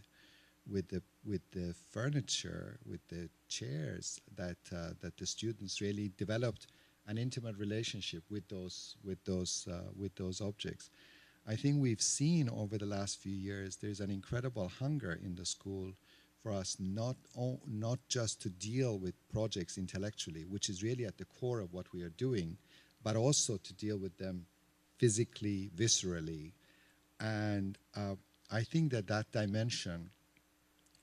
with the with the furniture, with the chairs that uh, that the students really developed an intimate relationship with those with those uh, with those objects. I think we've seen over the last few years there's an incredible hunger in the school for us not not just to deal with projects intellectually, which is really at the core of what we are doing, but also to deal with them physically, viscerally, and uh, I think that that dimension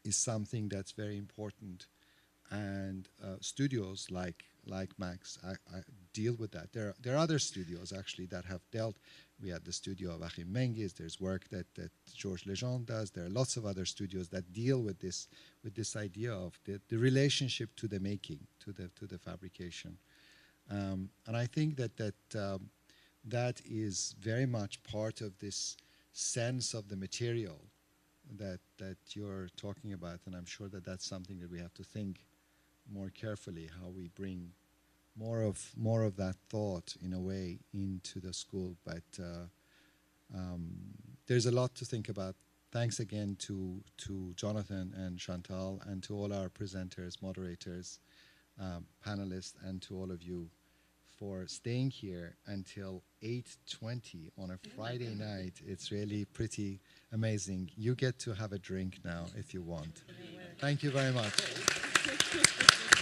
is something that's very important. And uh, studios like like Mack's I, I deal with that. There are, there are other studios actually that have dealt. We had the studio of Achim Menges. There's work that, that Georges Legendre does. There are lots of other studios that deal with this with this idea of the, the relationship to the making, to the to the fabrication. Um, and I think that that um, that is very much part of this sense of the material that that you're talking about, and I'm sure that that's something that we have to think more carefully how we bring more of more of that thought in a way into the school. But uh, um, there's a lot to think about. Thanks again to to Jonathan and Chantal and to all our presenters, moderators, um, panelists, and to all of you for staying here until 8.20 on a Friday night. It's really pretty amazing. You get to have a drink now if you want. Thank you very much.